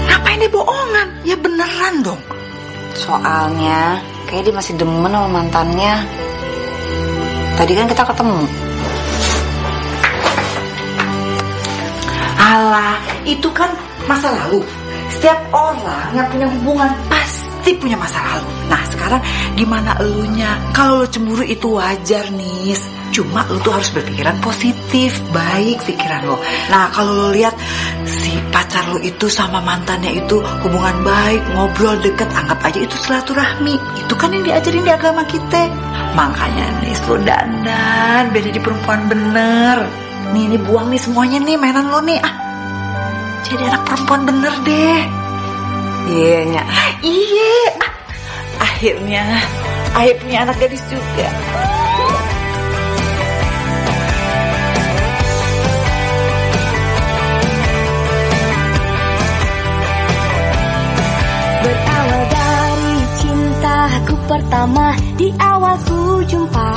Ngapain dia bohongan? Ya beneran dong. Soalnya, kayak dia masih demen sama mantannya. Tadi kan kita ketemu. Alah, itu kan masa lalu. Setiap orang yang punya hubungan pasti punya masa lalu. Nah, sekarang gimana elunya? Kalau lo cemburu itu wajar, Nis. Cuma lo tuh harus berpikiran positif, baik pikiran lo. Nah, kalau lo lihat si pacar lo itu sama mantannya itu hubungan baik, ngobrol deket, anggap aja itu silaturahmi. Itu kan yang diajarin di agama kita. Makanya Nis, lo dandan, biar jadi perempuan bener. Nih, ini buang nih semuanya nih mainan lo nih. Ah, jadi anak perempuan bener deh. Iya, Nyak. Iya. Ah, Akhirnya, Ayah punya anak gadis juga. Berawal dari cintaku pertama di awal ku jumpa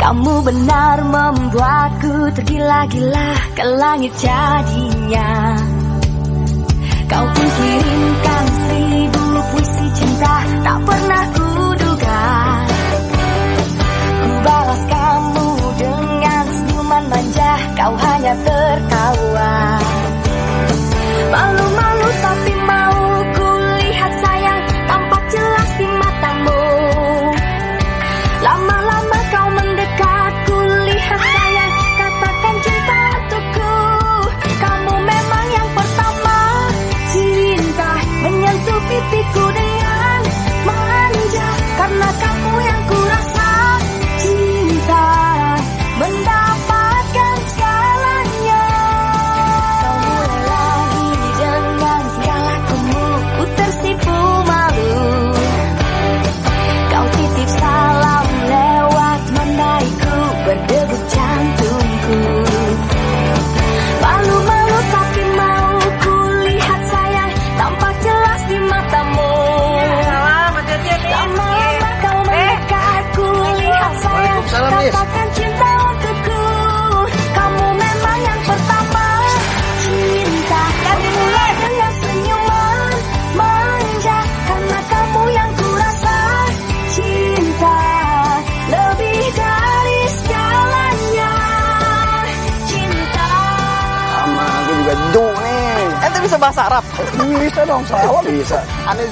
kamu benar membuatku tergila-gila ke langit jadinya. Kau pun kirimkan seribu puisi cinta tak pernah kuduga. Ku balas kamu dengan senyuman manja kau hanya tertawa. Bisa dong, sawah bisa. Aneh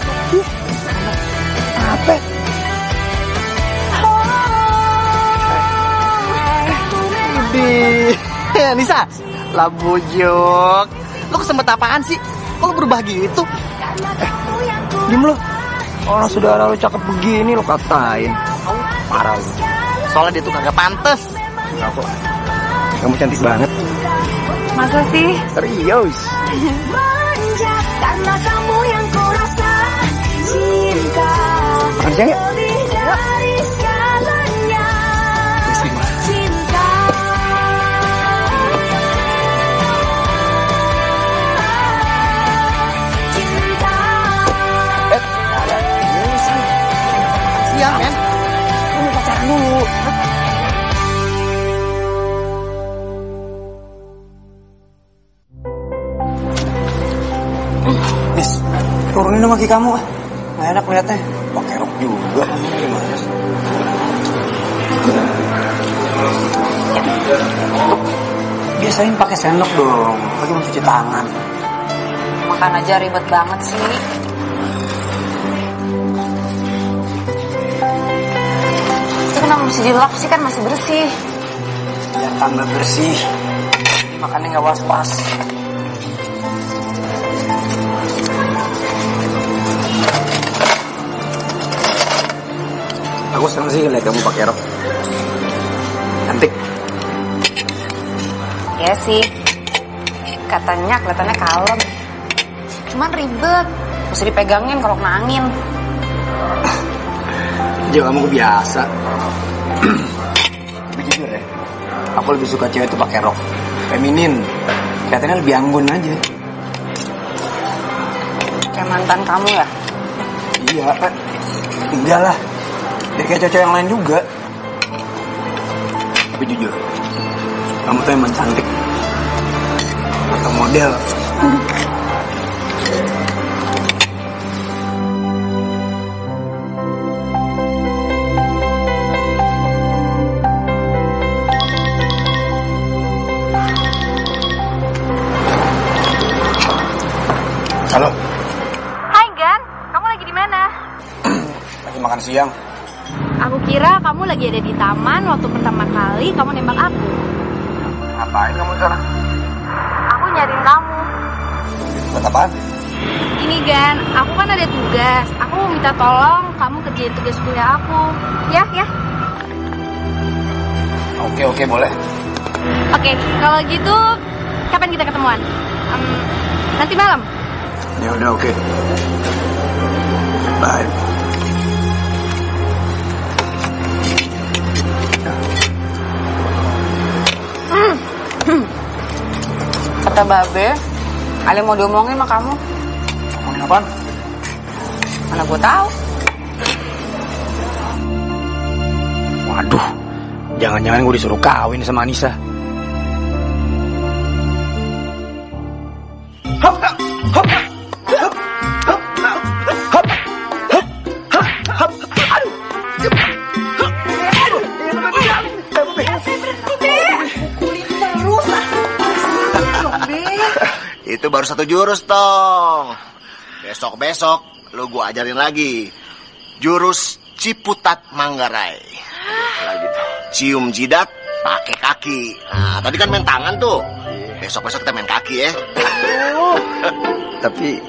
Apa? Di Nisa, lah bujok. Lu kesempet apaan sih? Kok lu berubah gitu? Diem lo. Orang saudara lu cakep begini lo katain. Parah lu. Soalnya dia tuh kagak. Enggak kok. Kamu cantik banget. Masa sih? Serius. [LAUGHS] Karena kamu yang ku rasa cinta siang yuk. Turunin dong kaki kamu. Nggak enak liatnya. Pakai rok juga. Gimana sih? Biasain pakai sendok dong. Lagi mau cuci tangan. Makan aja ribet banget sih. Itu kenapa mesti dilap sih kan masih bersih. Biar tambah bersih. Makannya nggak was-was. Aku seneng sih lihat kamu pakai rok. Cantik. Ya sih. Katanya kelihatannya kalem. Cuman ribet. Mesti dipegangin kalau kena angin. Jo, kamu kebiasa. Tapi jujur ya, aku lebih suka cewek itu pakai rok. Feminin. Kelihatannya lebih anggun aja. Kayak mantan kamu ya. Iya, Pak. Enggak lah. Biar kayak cewek yang lain juga. Tapi jujur, kamu tuh emang cantik. Atau model. Tugas. Aku mau minta tolong kamu kerjain tugas kuliah aku. Ya, ya. Oke, oke, boleh. Oke, kalau gitu kapan kita ketemuan? Em, nanti malam. Ya udah, oke. Bye. Kata Babe, Ali mau diomongin sama kamu. Ngomongin apaan? Mana gue tahu. Waduh, jangan-jangan gue disuruh kawin sama Anissa. Itu baru satu jurus, Tong. Besok-besok lu gua ajarin lagi. Jurus Ciputat Manggarai. Cium jidat pakai kaki. Nah, tadi kan main tangan tuh. Besok-besok kita main kaki ya. Tapi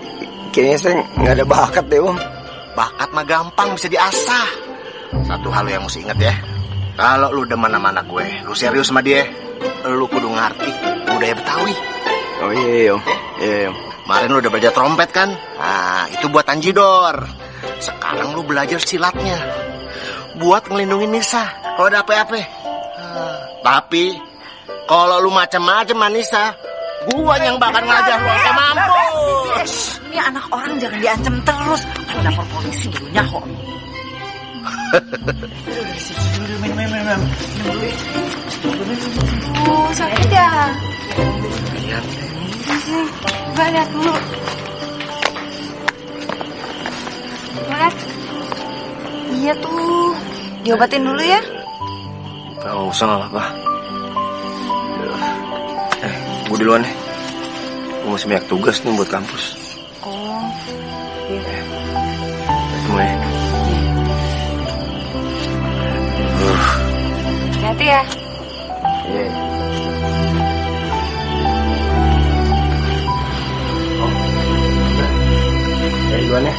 kayaknya saya nggak ada bakat deh, Om. Bakat mah gampang bisa diasah. Satu hal yang mesti inget ya. Kalau lu demen sama anak gue, lu serius sama dia, lu kudu ngerti budaya Betawi. Oh iya, iya, Om. Iya, iya, Om. Kemarin lu udah belajar trompet kan? Nah, itu buat Tanjidor. Sekarang lu belajar silatnya. Buat ngelindungin Nisa kalau ada apa-apa. Ah, tapi kalau lu macam-macam sama Nisa, gua yang bakal ngajar lu sampai mampus. Ini anak orang jangan diancam terus. Kalau lapor polisi baru nyaho. [LAUGHS] Oh, sakit ya? Lihat, Gue lihat dulu. Iya tuh. Diobatin dulu ya. Gak usah nggak apa. Eh, gue duluan deh. Gue Aku masih banyak tugas nih buat kampus. Oh. Iya. Ketemu ya. Uh, Hati ya. iya. Oh. Ya, duluan ya.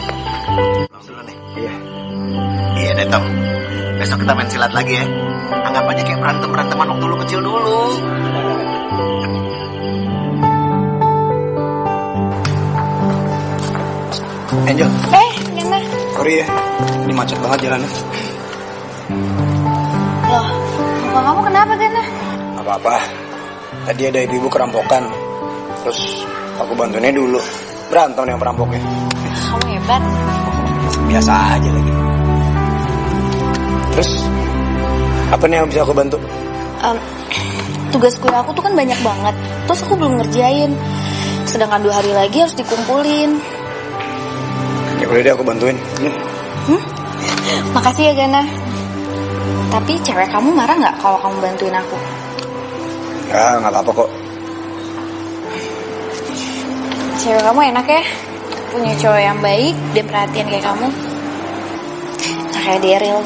Pulang dulu nih. Iya. Iya deh Tom. Besok kita main silat lagi ya. Anggap aja kayak berantem beranteman waktu dulu kecil dulu. Angel, Eh, Gana. sorry ya. Ini macet banget jalannya. Loh, muka kamu kenapa, Gana? Apa-apa. Tadi ada ibu-ibu kerampokan. Terus aku bantuinnya dulu. Berantem yang perampoknya. Kamu hebat. Biasa aja lagi. Terus apa nih yang bisa aku bantu? Em, tugas kue aku tuh kan banyak banget. Terus aku belum ngerjain. Sedangkan dua hari lagi harus dikumpulin. Ya udah deh aku bantuin. Nih. Makasih ya, Gana. Tapi cewek kamu marah nggak kalau kamu bantuin aku? Ya nggak apa-apa kok. Cewek kamu enak ya? Punya cowok yang baik dan perhatian kayak kamu. Nah, kayak Daryl.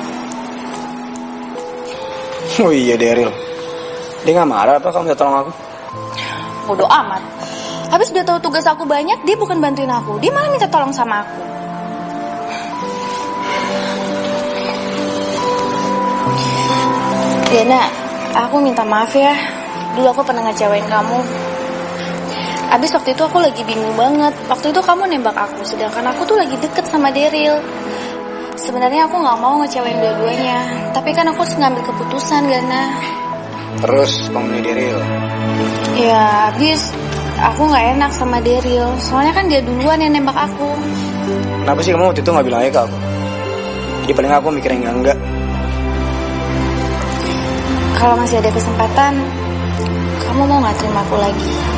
Oh iya Daryl. Dia nggak marah apa kamu minta tolong aku? Bodoh amat. Habis udah tahu tugas aku banyak, dia bukan bantuin aku. Dia malah minta tolong sama aku. Diana, aku minta maaf ya. Dulu aku pernah ngecewain kamu. Abis waktu itu aku lagi bingung banget. Waktu itu kamu nembak aku, sedangkan aku tuh lagi deket sama Daryl. Sebenarnya aku nggak mau ngecewain dua-duanya, tapi kan aku harus ngambil keputusan, Gana. Terus kamu Daryl. Ya, habis aku nggak enak sama Daryl. Soalnya kan dia duluan yang nembak aku. Kenapa sih kamu waktu itu nggak bilang aja ke aku? Jadi paling aku mikirnya enggak enggak. Kalau masih ada kesempatan, kamu mau nggak terima aku lagi?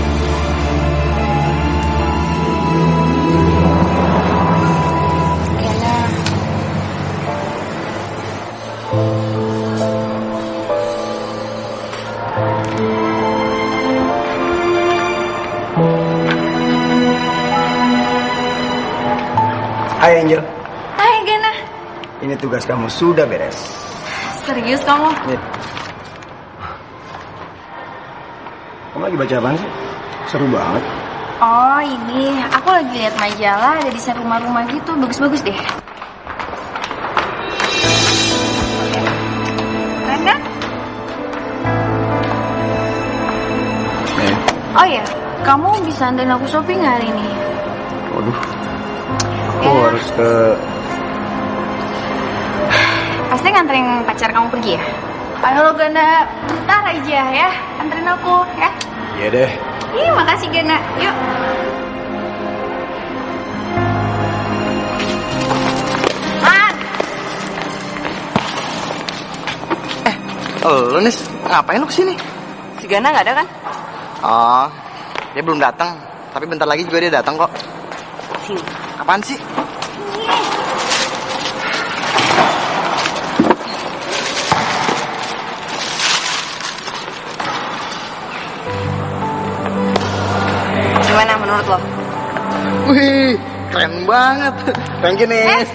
Hai Angel. Hai Gana, Ini tugas kamu sudah beres. serius kamu? Nih. Kamu lagi baca apaan sih? Seru banget. Oh ini, aku lagi lihat majalah ada desain rumah-rumah gitu, bagus-bagus deh. Nih. Oh ya, kamu bisa anterin aku shopping hari ini? Waduh. Aku Ya. harus ke Pasti nganterin pacar kamu pergi ya? Ayo Gana, bentar aja ya, anterin aku ya. Iya deh. Ih, makasih Gana. Yuk. Man, Oh, lu Nis, ngapain lu ke sini? Si Gana nggak ada kan? Oh, dia belum datang. Tapi bentar lagi juga dia datang kok. Sini. Apaan sih? Gimana menurut lo? Wih, keren banget. Thank you, Nis.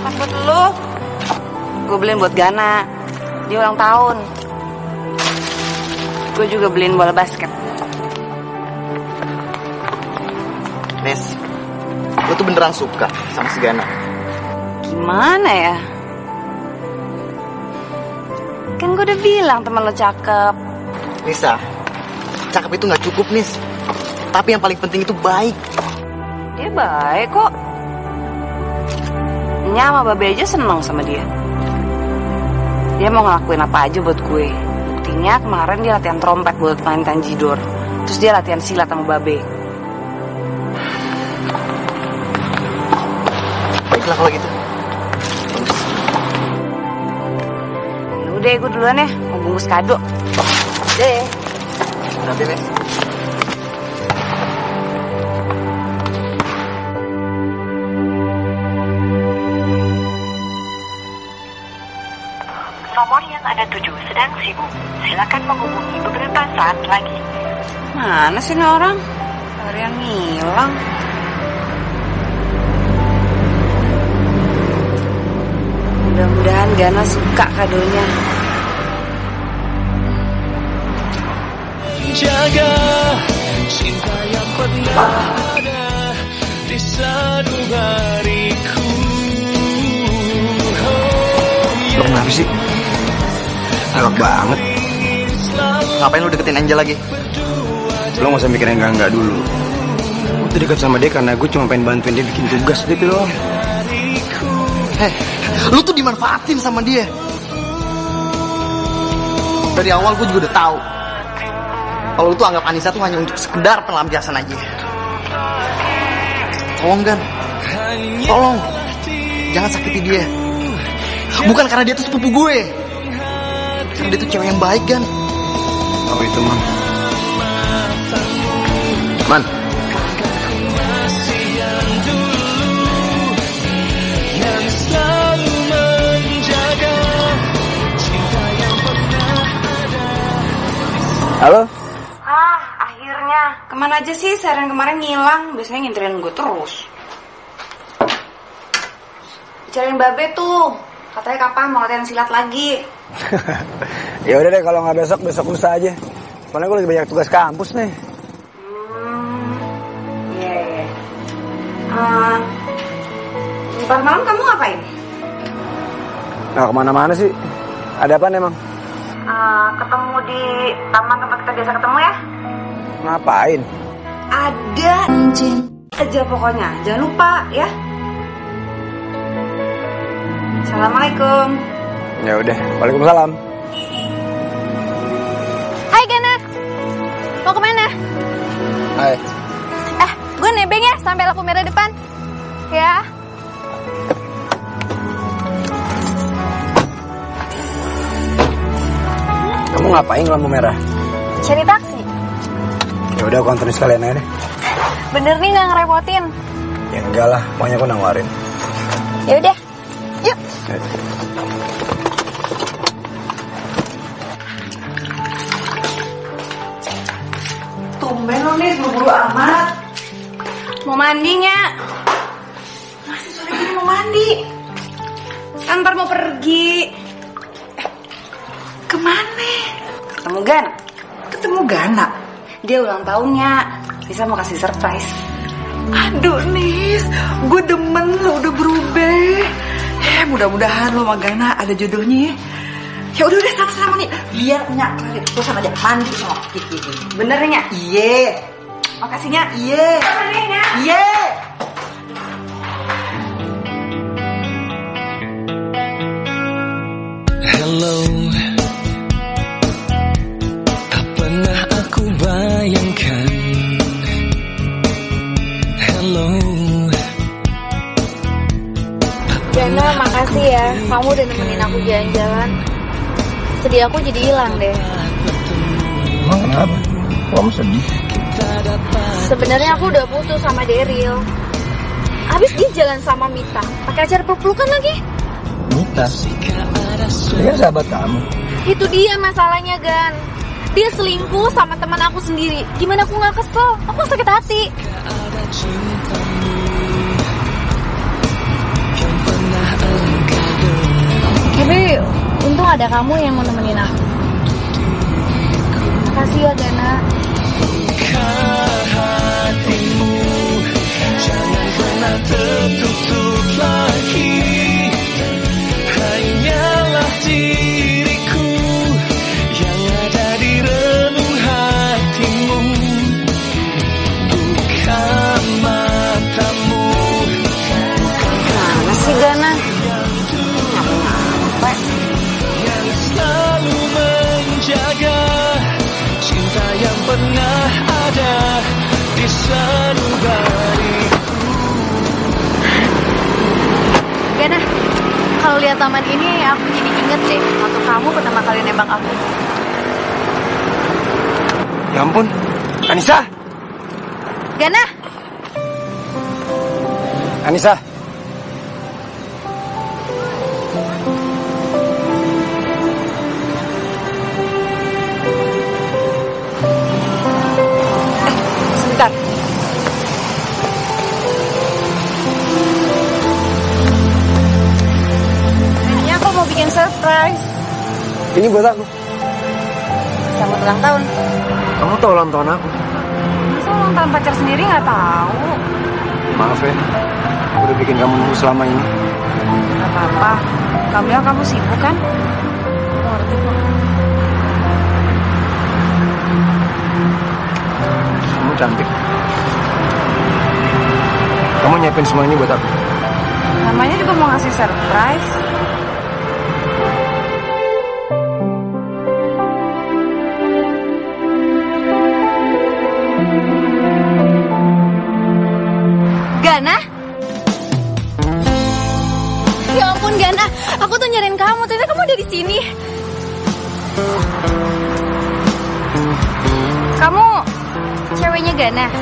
Pas buat lo. Gue beliin buat Gana. Dia ulang tahun. Gue juga beliin bola basket. Beneran suka sama si Gana. Gimana ya? Kan gue udah bilang teman lo cakep. Nisa, cakep itu nggak cukup, Nis. Tapi yang paling penting itu baik. Dia baik kok. Nya sama Babe aja seneng sama dia. Dia mau ngelakuin apa aja buat gue. Buktinya kemarin dia latihan trompet buat main tanjidor. Terus dia latihan silat sama Babe. Baiklah kalau gitu. Ya udah gue duluan ya, mau bungkus kado. Deh. Nanti, Nis. Nomor yang Anda tuju sedang sibuk. Silakan menghubungi beberapa saat lagi. Mana sih ini orang? Harian ngilang. Mudah-mudahan Gana suka kadonya. Jaga cinta yang pernah ada di sanubariku. Lo kenapa sih? Galak banget. Ngapain lu deketin Angel lagi? Lo gak usah mikir yang enggak-enggak dulu. Gue tuh dekat sama dia karena gue cuma pengen bantuin dia bikin tugas gitu loh. Heh, lu tuh dimanfaatin sama dia. Dari awal gue juga udah tahu. Kalau lu tuh anggap Anissa tuh hanya untuk sekedar pelampiasan aja. Tolong kan? Tolong. Jangan sakiti dia. Bukan karena dia tuh sepupu gue. Karena dia tuh cewek yang baik kan. Oh itu man. Halo? Ah, akhirnya. Ke mana aja sih Seren kemarin ngilang? Biasanya nginterin gue terus. Bicarain Babe tuh. Katanya kapan mau latihan silat lagi. [LAUGHS] ya udah deh kalau nggak besok besok lusa aja. Soalnya gue lagi banyak tugas kampus nih. Iya, iya. Eh, ntar malam kamu ngapain? Nah ke mana-mana sih? Ada apa emang? Eh, ketemu di taman tempat kita biasa ketemu ya? Ngapain? Ada aja pokoknya. Jangan lupa ya. Assalamualaikum. Ya udah. Waalaikumsalam. Hai Gana, mau ke mana? Hai. Eh, gue nebeng ya sampai lampu merah depan. Ya. Kamu ngapain lampu merah? Cari taksi. Ya udah aku anterin sekalian aja deh. Bener nih nggak ngerepotin. Ya enggak lah, pokoknya aku nawarin. Ya udah. Yuk. Tumben lo nih buru-buru amat. Mau mandinya? Masih sore gini mau mandi. Kan ntar mau pergi. Ketemu Gan. Ketemu Gana. Dia ulang tahunnya. Bisa mau kasih surprise. Aduh Nis, gue demen lo udah berubah. Eh mudah-mudahan lo sama Gana ada jodohnya ya. Ya udah udah sama-sama nih. Biar nyak Klarit terusan aja mandi sama Kiki. Bener Nyak? Iya. Makasihnya. Iya. Nyak? Iya. Jalan-jalan. Sedih aku jadi hilang deh. Emang kenapa? Kamu sedih? Sebenarnya aku udah putus sama Daryl. Habis dia jalan sama Mita, pakai acara peluk-pelukan lagi. Mita. Dia sahabat kamu. Itu dia masalahnya, Gan. Dia selingkuh sama teman aku sendiri. Gimana aku nggak kesel? Aku sakit hati. Tapi untung ada kamu yang mau nemenin aku. Makasih ya, Gana. hatimu Jangan Gana, kalau lihat taman ini aku jadi inget deh waktu kamu pertama kali nembak aku. Ya ampun. Anissa. Gana, Anissa. Ini buat aku. Selamat ulang tahun. Kamu tahu ulang tahun aku. Masa ulang tahun pacar sendiri nggak tahu? Maaf ya. Aku udah bikin kamu nunggu selama ini. Gak apa-apa. Kamu bilang kamu sibuk kan? Aku ngerti kok. Kamu cantik. Kamu nyiapin semua ini buat aku. Namanya juga mau ngasih surprise. Menyendiri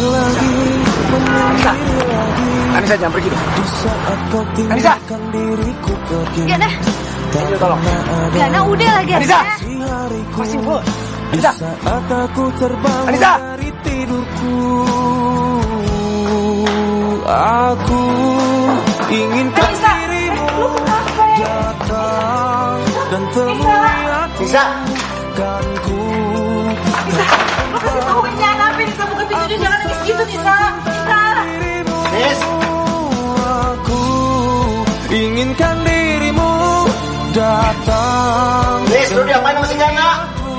lagi Anissa, Anissa jangan pergi dong. Anissa, diriku pergi Gana, tolong. Gana udah Gana. Anissa, masih bu. Anissa, Saat aku terbangun Anissa. Datang dan temui aku Bisa. kan ku Lo kasih taunya kenapa Nisa buka pintunya jangan nangis gitu Nisa. Nisa. Nis, aku inginkan dirimu datang Nis, lu diapain sama si Gana?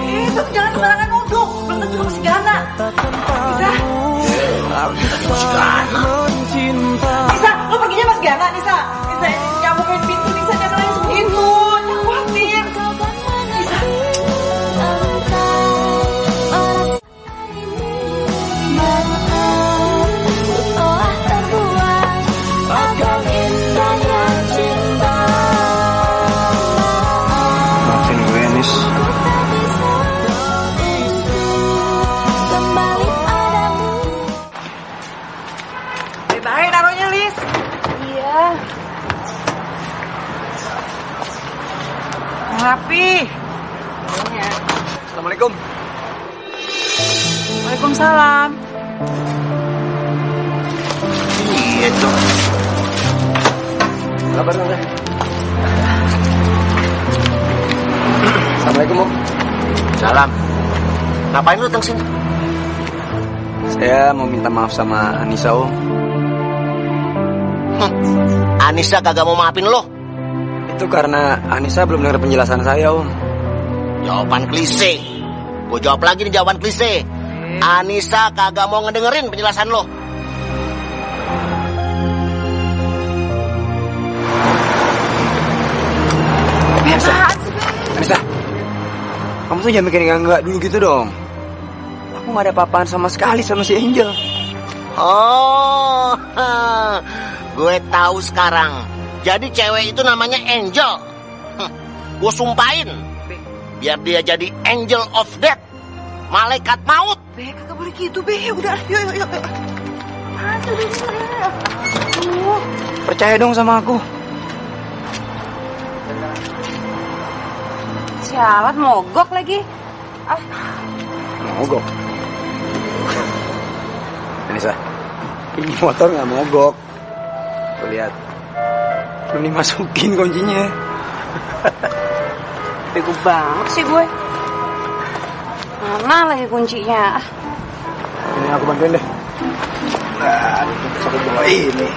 Eh, tapi jangan sembarangan nuduh. Belum tentu masih gana. Nisa. Nisa, lo perginya mas Gana, Nisa. Rapi. Assalamualaikum. Waalaikumsalam. Gitu. Kabar Tante? Assalamualaikum, Om. Salam. Ngapain lu datang sini? Saya mau minta maaf sama Anissa, Om. Hm. Anissa kagak mau maafin lo. Itu karena Anissa belum dengar penjelasan saya, Om. Jawaban klise. Gue jawab lagi nih jawaban klise. Anissa kagak mau ngedengerin penjelasan lo. Anissa. Anissa. Kamu tuh jangan mikir enggak dulu gitu dong. Aku gak ada apa-apaan sama sekali sama si Angel. Oh, [LAUGHS] gue tahu sekarang. Jadi cewek itu namanya Angel. Gue sumpahin. Biar dia jadi Angel of Death. Malaikat maut. Be, kagak boleh gitu, Be. Udah, yuk, yuk, yuk. Aduh. Percaya dong sama aku. Sialat mogok lagi. Ah, Mogok. Anissa, ini motor nggak mogok. Tuh lihat. Belum dimasukin kuncinya. bego banget sih gue. Mana lagi kuncinya? Ini aku bantuin deh. Nah, aku bawa ini.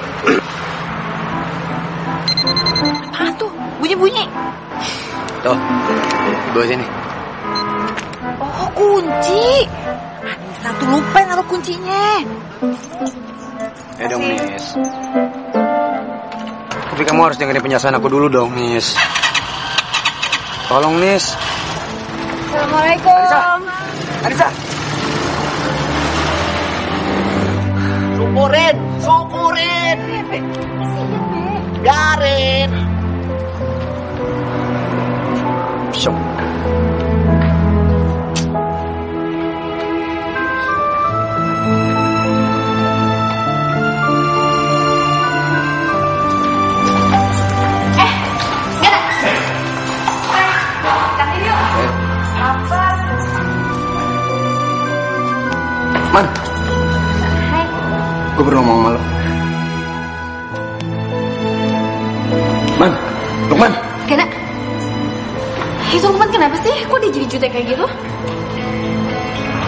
Apaan tuh? Bunyi-bunyi. Tuh, bawa sini. Oh, kunci. Anissa tuh lupa naruh kuncinya. Ya dong, Nis. Tapi kamu harus dengerin penjelasan aku dulu dong, Nis. Tolong, Nis. Assalamualaikum. Anissa. Syukurin, syukurin. Garin. Syok. Man, Gue perlu ngomong sama lo. Man, Lukman. Gana. Itu Lukman kenapa sih? Kok dia jadi jutek kayak gitu?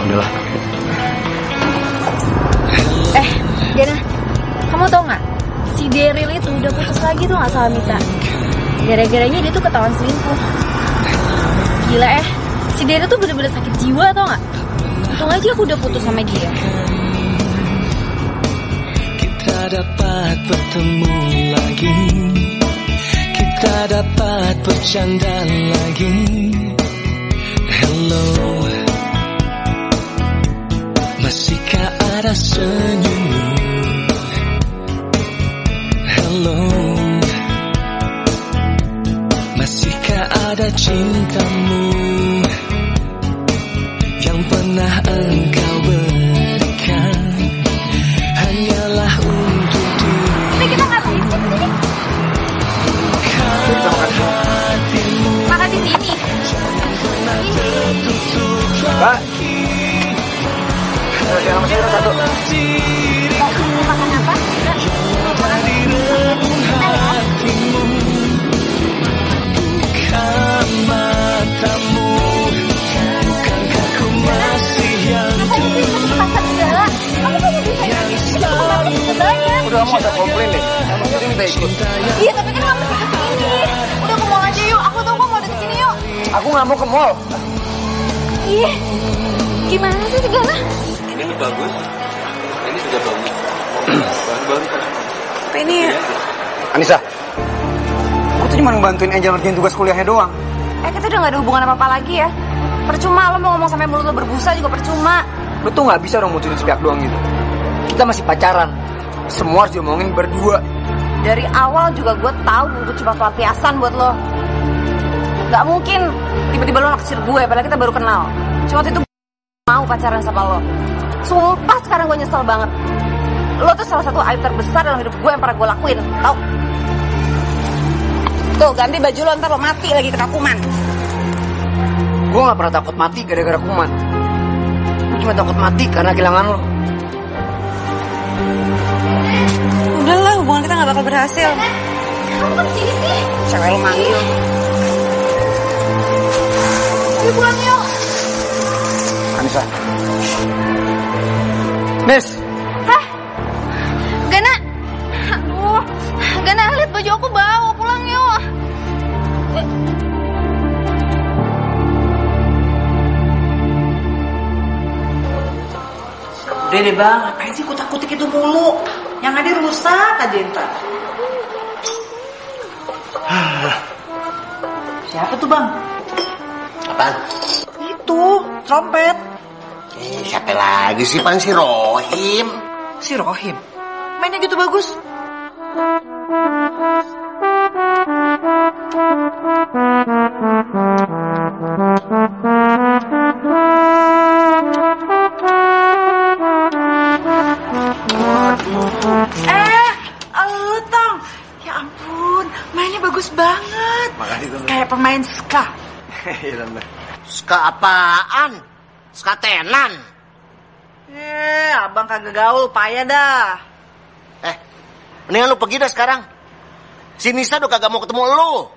Udahlah. Eh, Gana. Kamu tau nggak? Si Daryl itu udah putus lagi tuh nggak sama Mita. Gara-garanya dia tuh ketahuan selingkuh. Gila eh. Si Daryl tuh bener-bener sakit jiwa tau nggak? Untung aja aku udah putus sama dia. Kita dapat bertemu lagi. Kita dapat bercanda lagi. Hello. Masihkah ada senyummu Hello. Masihkah ada cintamu pernah engkau berikan Hanyalah untuk Tapi kita ngapain sih ke sini? Makan di sini. Ada komplain deh. Kamu jadi minta ikut. Iya, tapi kan kamu mesti ke sini. Udah ke mall aja yuk. Aku tau kok mau ada ke sini yuk. Aku nggak mau ke mall. Ih, gimana sih segala? Ini bagus. Ini juga bagus. Baru-baru kok. Apa ini ya? Anissa. Aku tuh cuma ngebantuin Angel ngerjain tugas kuliahnya doang. Eh kita udah gak ada hubungan apa-apa lagi ya. Percuma lo mau ngomong sampai mulut lo berbusa juga percuma. Lu tuh nggak bisa dong mutusin sepihak doang gitu. Kita masih pacaran. Semua harus diomongin berdua. Dari awal juga gue tahu gue cuma pelampiasan buat lo. Gak mungkin tiba-tiba lo naksir gue, padahal kita baru kenal. Cuma waktu itu mau pacaran sama lo. Sumpah sekarang gue nyesel banget. Lo tuh salah satu aib terbesar dalam hidup gue yang pernah gue lakuin, tau? Tuh ganti baju lo ntar lo mati lagi kena kuman. Gue nggak pernah takut mati gara-gara kuman. Gue cuma takut mati karena kehilangan lo. Hubungan kita gak bakal berhasil. Kamu kan sini sih. Cewek lo manggil. Yuk pulang yuk. Anissa. Miss, Hah? Gana. Aduh. Gana, lihat baju aku bau. Pulang yuk. Udah deh bang, ngapain sih kutak-kutik itu mulu? Yang ada rusak aja ntar. Siapa tuh bang? Apaan? Itu, trompet. Eh, siapa lagi sih paling si Rohim? Si Rohim. Mainnya gitu bagus. Eh, Kayak pemain ska. [LAUGHS] Iya. Ska apaan? Ska tenan. Eh, abang kagak gaul, payah dah. Eh, mendingan lu pergi dah sekarang. Si Nisa udah kagak mau ketemu lu.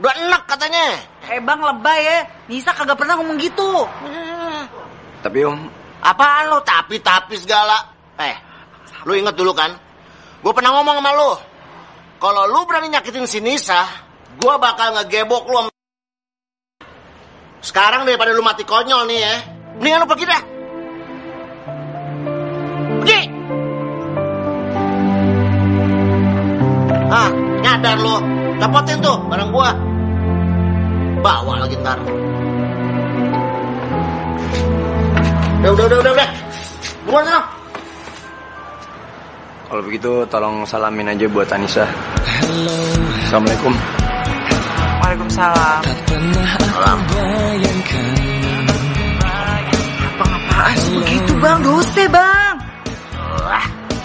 Udah enak katanya. Eh bang lebay ya, Nisa kagak pernah ngomong gitu. Tapi om, Apaan lo tapi-tapi segala? Eh, lu inget dulu kan? Gue pernah ngomong sama lu. Kalau lu berani nyakitin si Nisa, gue bakal ngegebok lu. Sekarang daripada lu mati konyol nih ya, mendingan lu pergi dah. Pergi. Ah, nyadar lu. Dapetin tuh barang gua. Bawa lagi ntar. Udah, udah, udah, udah, udah. Buruan sana. kalau begitu tolong salamin aja buat Anissa. Assalamualaikum. Waalaikumsalam. Salam. Bang apaan sih begitu bang? Dosa bang.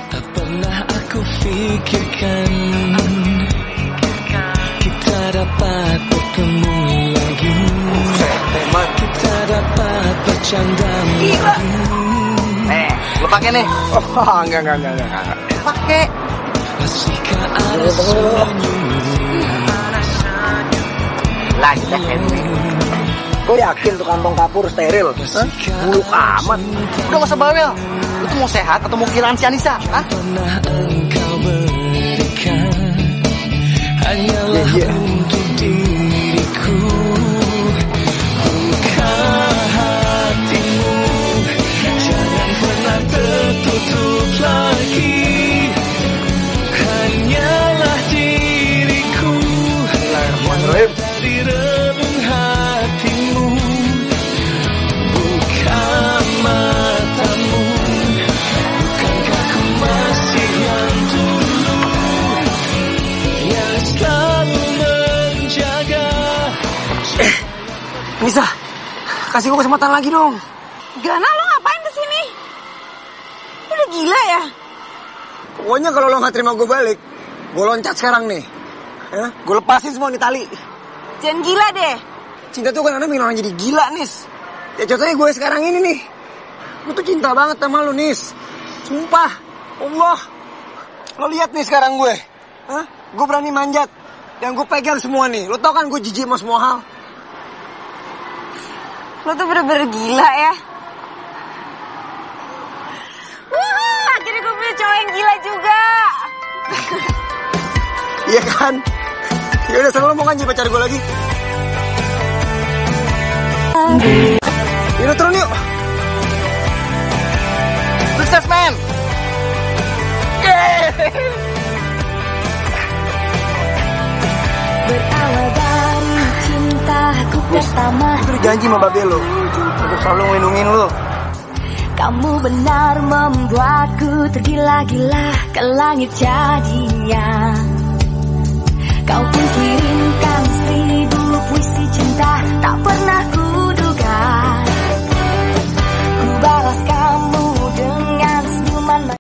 Tak pernah aku pikirkan Kita dapat bertemu lagi Kita dapat bercanda lagi Eh, lo Lu pakai nih. Oh, [LAUGHS] enggak, enggak, enggak, enggak. Pakai. Lagi dah Henry. Gue yakin tuh kantong kapur steril. Hah? Buluk amat. Udah gak usah bawel. Lu tuh mau sehat atau mau kehilangan si Anissa? Hah? hanyalah Iya, iya. untuk diriku buka hatimu jangan pernah tertutup lagi kasih gue kesempatan lagi dong. Gana lo ngapain ke sini? Lu Udah gila ya? Pokoknya kalau lo nggak terima gue balik, gue loncat sekarang nih. Ya, gue lepasin semua nih tali. Jangan gila deh. Cinta tuh kan bikin orang jadi gila, Nis. Ya contohnya gue sekarang ini nih. Gue tuh cinta banget sama lo, Nis. Sumpah. Allah. Lo lihat nih sekarang gue. Hah? Gue berani manjat. Dan gue pegang semua nih. Lo tau kan gue jijik sama semua hal. Lo tuh bener-bener gila ya. Wah, akhirnya gue punya cowok yang gila juga. [LAUGHS] Iya kan? Ya udah sekarang lo mau kan jadi pacar gue lagi? Yaudah turun yuk. Sukses, men. Berawal pertama. Gue janji sama babe lo Untuk selalu ngelindungin lo Kamu benar membuatku tergila-gila Ke langit jadinya. Kau pun kirimkan seribu puisi cinta. Tak pernah